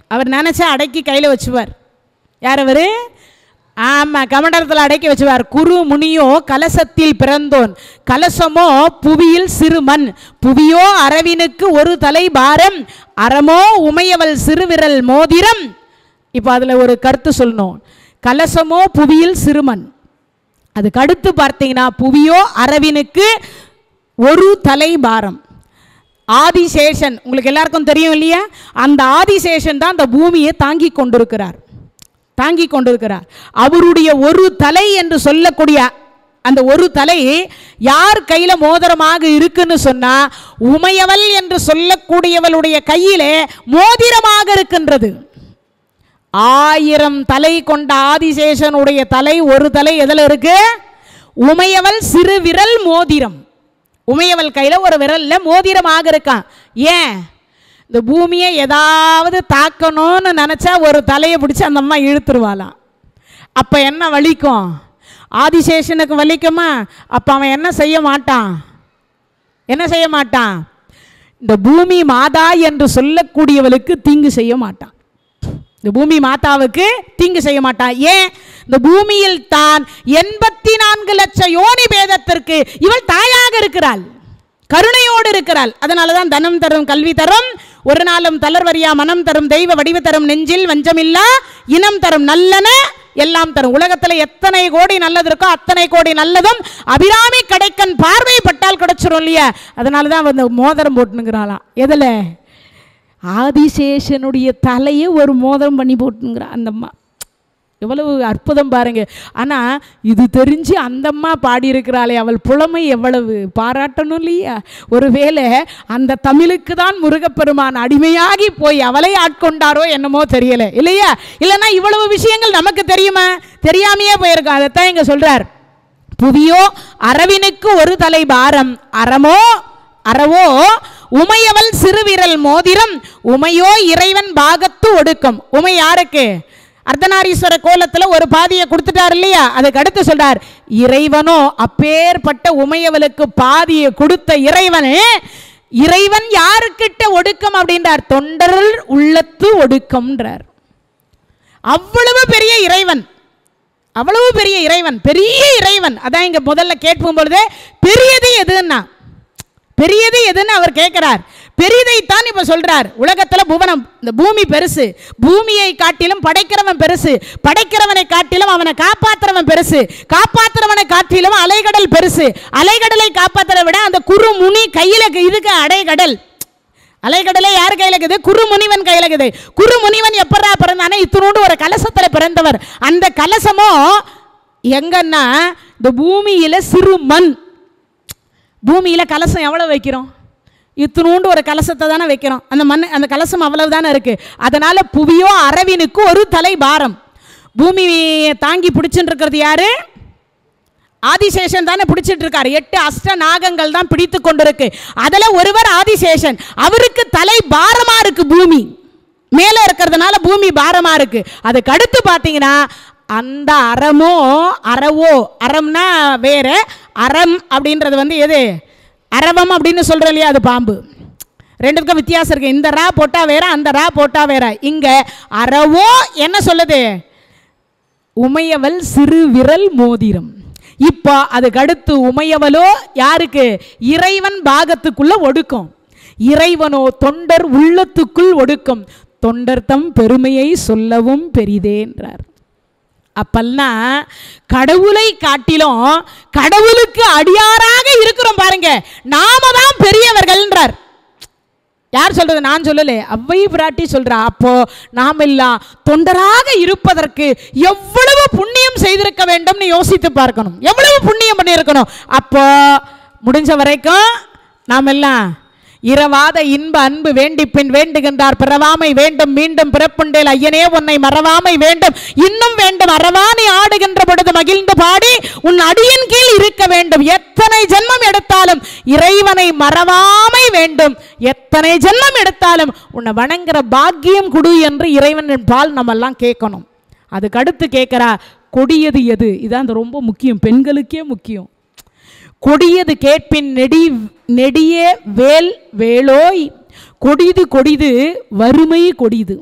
அவர் நினச்சா அடக்கி கையில் வச்சுவார். யார் அவர் ஆமா கமண்டலத்தில் அடக்கி வச்சுவார். குரு முனியோ கலசத்தில் பிறந்தோன். கலசமோ புவியில் சிறுமன். புவியோ அரவினுக்கு ஒரு தலை பாரம் அறமோ உமையவள் சிறுவிரல் மோதிரம். இப்போ அதில் ஒரு கருத்து சொல்லணும். கலசமோ புவியில் சிறுமன். அதுக்கு அடுத்து பார்த்தீங்கன்னா புவியோ அரவினுக்கு ஒரு தலை பாரம் ஆதிசேஷன். உங்களுக்கு எல்லாருக்கும் தெரியும் இல்லையா? அந்த ஆதிசேஷன் தான் அந்த பூமியை தாங்கி கொண்டிருக்கிறார். தாங்கி கொண்டிருக்கிறார். அவருடைய ஒரு தலை என்று சொல்லக்கூடிய அந்த ஒரு தலை யார் கையில் மோதிரமாக இருக்குன்னு சொன்னால் உமையவள் என்று சொல்லக்கூடியவளுடைய கையிலே மோதிரமாக இருக்கின்றது. ஆயிரம் தலை கொண்ட ஆதிசேஷனுடைய தலை ஒரு தலை எதில் இருக்கு? உமையவள் சிறு விரல் மோதிரம். உமையவள் கையில் ஒரு விரலில் மோதிரமாக இருக்கான். ஏன்? இந்த பூமியை ஏதாவது தாக்கணும்னு நினச்சா ஒரு தலையை பிடிச்சி அந்த அம்மா இழுத்துருவாளாம். அப்போ என்ன வலிக்கும்? ஆதிசேஷனுக்கு வலிக்குமா? அப்போ அவன் என்ன செய்ய மாட்டான்? என்ன செய்ய மாட்டான்? இந்த பூமி மாதா என்று சொல்லக்கூடியவளுக்கு தீங்கு செய்ய மாட்டான். இந்த பூமி மாதாவுக்கு தீங்கு செய்ய மாட்டான். ஏன்? இந்த பூமியில் தான் எண்பத்தி நான்கு லட்சம் யோனி பேதத்திற்கு இவள் தாயாக இருக்கிறாள். கருணையோடு இருக்கிறாள். அதனால தான் தனம் தரும் கல்வி தரும் ஒரு நாளும் தளர்வரியா மனம் தரும் தெய்வ வடிவு தரும் நெஞ்சில் வஞ்சமில்லா இனம் தரும் நல்லன எல்லாம் தரும். உலகத்தில் எத்தனை கோடி நல்லது இருக்கோ அத்தனை கோடி நல்லதும் அபிராமி கடைக்கன் பார்வைப்பட்டால் கிடைச்சிரும் இல்லையா? அதனால தான் வந்து மோதிரம் போட்டுனுங்கிறாளாம் எதில்? ஆதிசேஷனுடைய தலையை ஒரு மோதிரம் பண்ணி போட்டுங்கிறா அந்தம்மா எவ்வளவு அற்புதம் பாருங்க. ஆனால் இது தெரிஞ்சு அந்தம்மா பாடியிருக்கிறாளே அவள் புலமை எவ்வளவு? பாராட்டணும் இல்லையா? ஒருவேளை அந்த தமிழுக்கு தான் முருகப்பெருமான் அடிமையாகி போய் அவளை ஆட்கொண்டாரோ என்னமோ தெரியலை. இல்லையா? இல்லைன்னா இவ்வளவு விஷயங்கள் நமக்கு தெரியுமா? தெரியாமையே போயிருக்கோம். அதைத்தான் இங்க சொல்கிறார் புவியோ அரவினுக்கு ஒரு தலை பாரம் அறமோ அறவோ உமையவள் சிறுவிரல் மோதிரம். உமையோ இறைவன் பாகத்து ஒடுக்கம். உமை யாருக்கு? அர்த்தநாரீஸ்வர கோலத்தில் ஒரு பாதியை கொடுத்துட்டார் இல்லையா? அதுக்கு அடுத்து சொல்றார் இறைவனோ அப்பேற்பட்ட உமையவளுக்கு பாதியை கொடுத்த இறைவன் இறைவன் யாருக்கிட்ட ஒடுக்கம் அப்படின்றார்? தொண்டர்கள் உள்ளத்து ஒடுக்கம்ன்றார். அவ்வளவு பெரிய இறைவன் அவ்வளவு பெரிய இறைவன் பெரிய இறைவன். அதான் இங்க முதல்ல கேட்கும் பொழுது பெரியது எதுன்னா பெரியது எதுன்னு அவர் கேட்கிறார். பெரிதைத்தான் இப்போ சொல்கிறார் உலகத்தில் புவனம் இந்த பூமி பெருசு. பூமியை காட்டிலும் படைக்கிறவன் பெருசு. படைக்கிறவனை காட்டிலும் அவனை காப்பாற்றுறவன் பெருசு. காப்பாற்றுறவனை காட்டிலும் அலைகடல் பெருசு. அலைகடலை காப்பாத்துறதை விட அந்த குறு முனி கையில் இதுக்கு அடைகடல். அலைகடலே யார் கையில இருக்குது? குரு முனிவன் கையில் இருக்குது. குரு முனிவன் எப்படா பிறந்தானே இத்தினோண்டு ஒரு கலசத்தில் பிறந்தவர். அந்த கலசமோ எங்கன்னா இந்த பூமியில் சிறு மண் பூமியில் கலசம் எவ்வளோ வைக்கிறோம்? இத்தினூண்டு ஒரு கலசத்தை தானே வைக்கிறோம். அந்த மண் அந்த கலசம் அவ்வளவு தானே இருக்குது அதனால் புவியோ அரவினுக்கு ஒரு தலை பாரம் பூமி தாங்கி பிடிச்சுட்டு இருக்கிறது யாரு? ஆதிசேஷன் தானே பிடிச்சிட்டு இருக்காரு எட்டு அஷ்ட நாகங்கள் தான் பிடித்து கொண்டிருக்கு. அதில் ஒருவர் ஆதிசேஷன். அவருக்கு தலை பாரமாக இருக்கு பூமி. மேலே இருக்கிறதுனால பூமி பாரமாக இருக்கு. அதுக்கு அடுத்து பார்த்தீங்கன்னா அந்த அறமோ அறவோ அறம்னா வேறு. அறம் அப்படின்றது வந்து எது? அரவம் அப்படின்னு சொல்கிறோம் இல்லையா அது பாம்பு. ரெண்டுக்கும் வித்தியாசம் இருக்கு. இந்த ரா போட்டால் வேற அந்த ரா போட்டால் வேற. இங்கே அறவோ என்ன சொல்லுது? உமையவள் சிறு விரல் மோதிரம். இப்போ அதுக்கு அடுத்து உமையவளோ யாருக்கு? இறைவன் பாகத்துக்குள்ளே ஒடுக்கும். இறைவனோ தொண்டர் உள்ளத்துக்குள் ஒடுக்கும். தொண்டர் தம் பெருமையை சொல்லவும் பெரிதேன்றார். அப்பெல்லாம் கடவுளை காட்டிலும் கடவுளுக்கு அடியாராக இருக்கிறோம் பாருங்க. நாம தான் பெரியவர்கள்ன்றார். யார் சொல்றது? நான் சொல்லல. அவ்வை பிராட்டி சொல்றா அப்போ நாம் எல்லாம் தொண்டராக இருப்பதற்கு எவ்வளவு புண்ணியம் செய்திருக்க வேண்டும்னு யோசித்து பார்க்கணும். எவ்வளவு புண்ணியம் பண்ணியிருக்கணும்? அப்போ முடிஞ்ச வரைக்கும் நாம் எல்லாம் இரவாத இன்ப அன்பு வேண்டி பின் வேண்டுகின்றார். பிறவாமை வேண்டும் மீண்டும் பிறப்புண்டேல் ஐயனே உன்னை மறவாமை வேண்டும். இன்னும் வேண்டும் அறவாணி ஆடுகின்ற பொழுது மகிழ்ந்து பாடி உன் அடியின் கீழ் இருக்க வேண்டும். எத்தனை ஜென்மம் எடுத்தாலும் இறைவனை மறவாமை வேண்டும். எத்தனை ஜென்மம் எடுத்தாலும் உன்னை வணங்குற பாக்கியம் குடு என்று இறைவனின் பால் நம்ம எல்லாம் கேட்கணும். அதுக்கு அடுத்து கேட்குறா கொடியது எது? இதான் அந்த ரொம்ப முக்கியம். பெண்களுக்கே முக்கியம். கொடியது கேட்பின் நெடி நெடிய வேல் வேலோய் கொடிது கொடிது வறுமை கொடிது.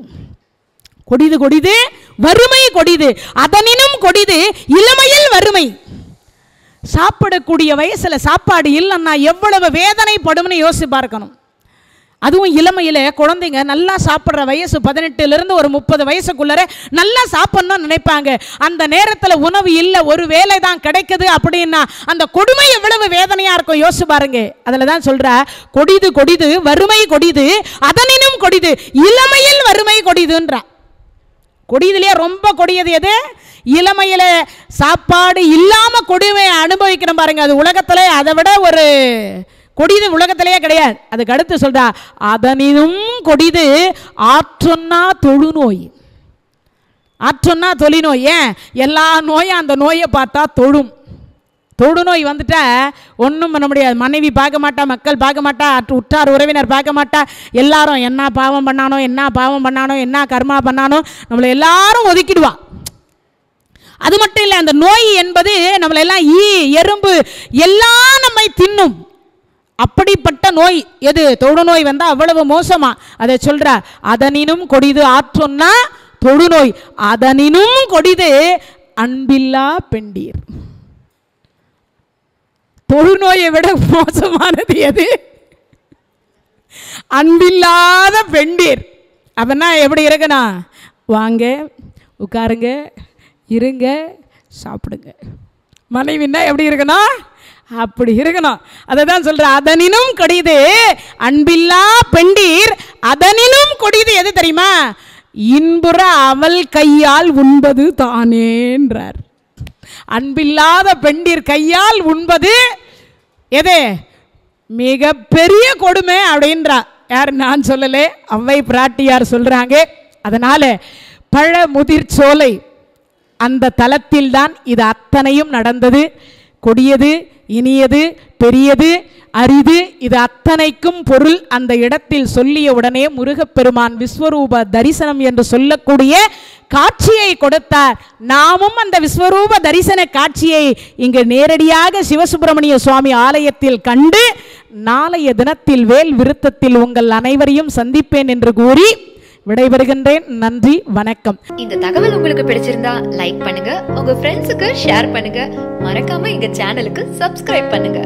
கொடிது கொடிது வறுமை கொடிது அதனினும் கொடிது இளமையில் வறுமை. சாப்பிடக்கூடிய வயசில் சாப்பாடு இல்லைன்னா எவ்வளவு வேதனைப்படும்னு யோசிச்சு பார்க்கணும். அதுவும் இளமையில் குழந்தைங்க நல்லா சாப்பிட்ற வயசு பதினெட்டுலேருந்து ஒரு முப்பது வயசுக்குள்ளர நல்லா சாப்பிட்ணும்னு நினைப்பாங்க. அந்த நேரத்தில் உணவு இல்லை ஒரு வேலை தான் கிடைக்குது அப்படின்னா அந்த கொடுமை எவ்வளவு வேதனையாக இருக்கும் யோசிச்சு பாருங்க. அதில் தான் சொல்கிற கொடிது கொடிது வறுமை கொடிது அதனினும் கொடிது இளமையில் வறுமை கொடிதுன்றா. கொடியதுலேயே ரொம்ப கொடியது எது? இளமையில் சாப்பாடு இல்லாமல் கொடுமையை அனுபவிக்கிறோம் பாருங்க. அது உலகத்தில் அதை விட ஒரு கொடிது உலகத்திலேயே கிடையாது. அதுக்கு அடுத்து சொல்றா அதனினும் கொடிது ஆற்றொன்னா தொழுநோய். ஆற்றொன்னா தொழிநோய் ஏன்? எல்லா நோயும் அந்த நோயை பார்த்தா தொழும். தொழுநோய் வந்துட்டா ஒன்றும் பண்ண முடியாது. மனைவி பார்க்க மாட்டா மக்கள் பார்க்க மாட்டா உற்றார் உறவினர் பார்க்க மாட்டா. எல்லாரும் என்ன பாவம் பண்ணானோ என்ன பாவம் பண்ணானோ என்ன கர்மா பண்ணானோ நம்மளை எல்லாரும் ஒதுக்கிடுவா. அது மட்டும் இல்லை அந்த நோய் என்பது நம்மளெல்லாம் ஈ எறும்பு எல்லாம் நம்மை தின்னும். அப்படிப்பட்ட நோய் எது? தொழுநோய் வந்தால் அவ்வளவு மோசமா. அதை சொல்கிறா அதனினும் கொடிது ஆற்றொன்னா தொழுநோய். அதனினும் கொடிது அன்பில்லா பெண்டீர். தொழுநோயை விட மோசமானது எது? அன்பில்லாத பெண்டீர். அப்படின்னா எப்படி இருக்குண்ணா வாங்க உட்காருங்க இருங்க சாப்பிடுங்க. மனைவின்னா எப்படி இருக்குண்ணா அப்படி இருக்கணும். அதை தான் சொல்கிறேன் அதனினும் கொடிது அன்பில்லா பெண்டீர் அதனினும் கொடிது எது தெரியுமா? இன்புற அவள் கையால் உண்பது தானேன்றார் அன்பில்லாத பெண்டீர் கையால் உண்பது எது? மிக பெரிய கொடுமை அப்படின்றா. யார் நான் சொல்லலே? அவ்வை பிராட்டியார் சொல்றாங்க. அதனால பழ முதிர் சோலை அந்த தலத்தில்தான் இது அத்தனையும் நடந்தது. கொடியது இனியது பெரியது அரிது இது அத்தனைக்கும் பொருள். அந்த இடத்தில் சொல்லிய உடனே முருகப்பெருமான் விஸ்வரூப தரிசனம் என்று சொல்லக்கூடிய காட்சியை கொடுத்தார். நாமும் அந்த விஸ்வரூப தரிசன காட்சியை இங்கு நேரடியாக சிவசுப்பிரமணிய சுவாமி ஆலயத்தில் கண்டு நாளைய தினத்தில் வேல் விருத்தத்தில் உங்கள் அனைவரையும் சந்திப்பேன் என்று கூறி விடைபெறுகின்றேன். நன்றி வணக்கம். இந்த தகவல் உங்களுக்கு பிடிச்சிருந்தா லைக் பண்ணுங்க. உங்க ஃப்ரெண்ட்ஸுக்கு ஷேர் பண்ணுங்க. மறக்காம எங்க சேனலுக்கு சப்ஸ்கிரைப் பண்ணுங்க.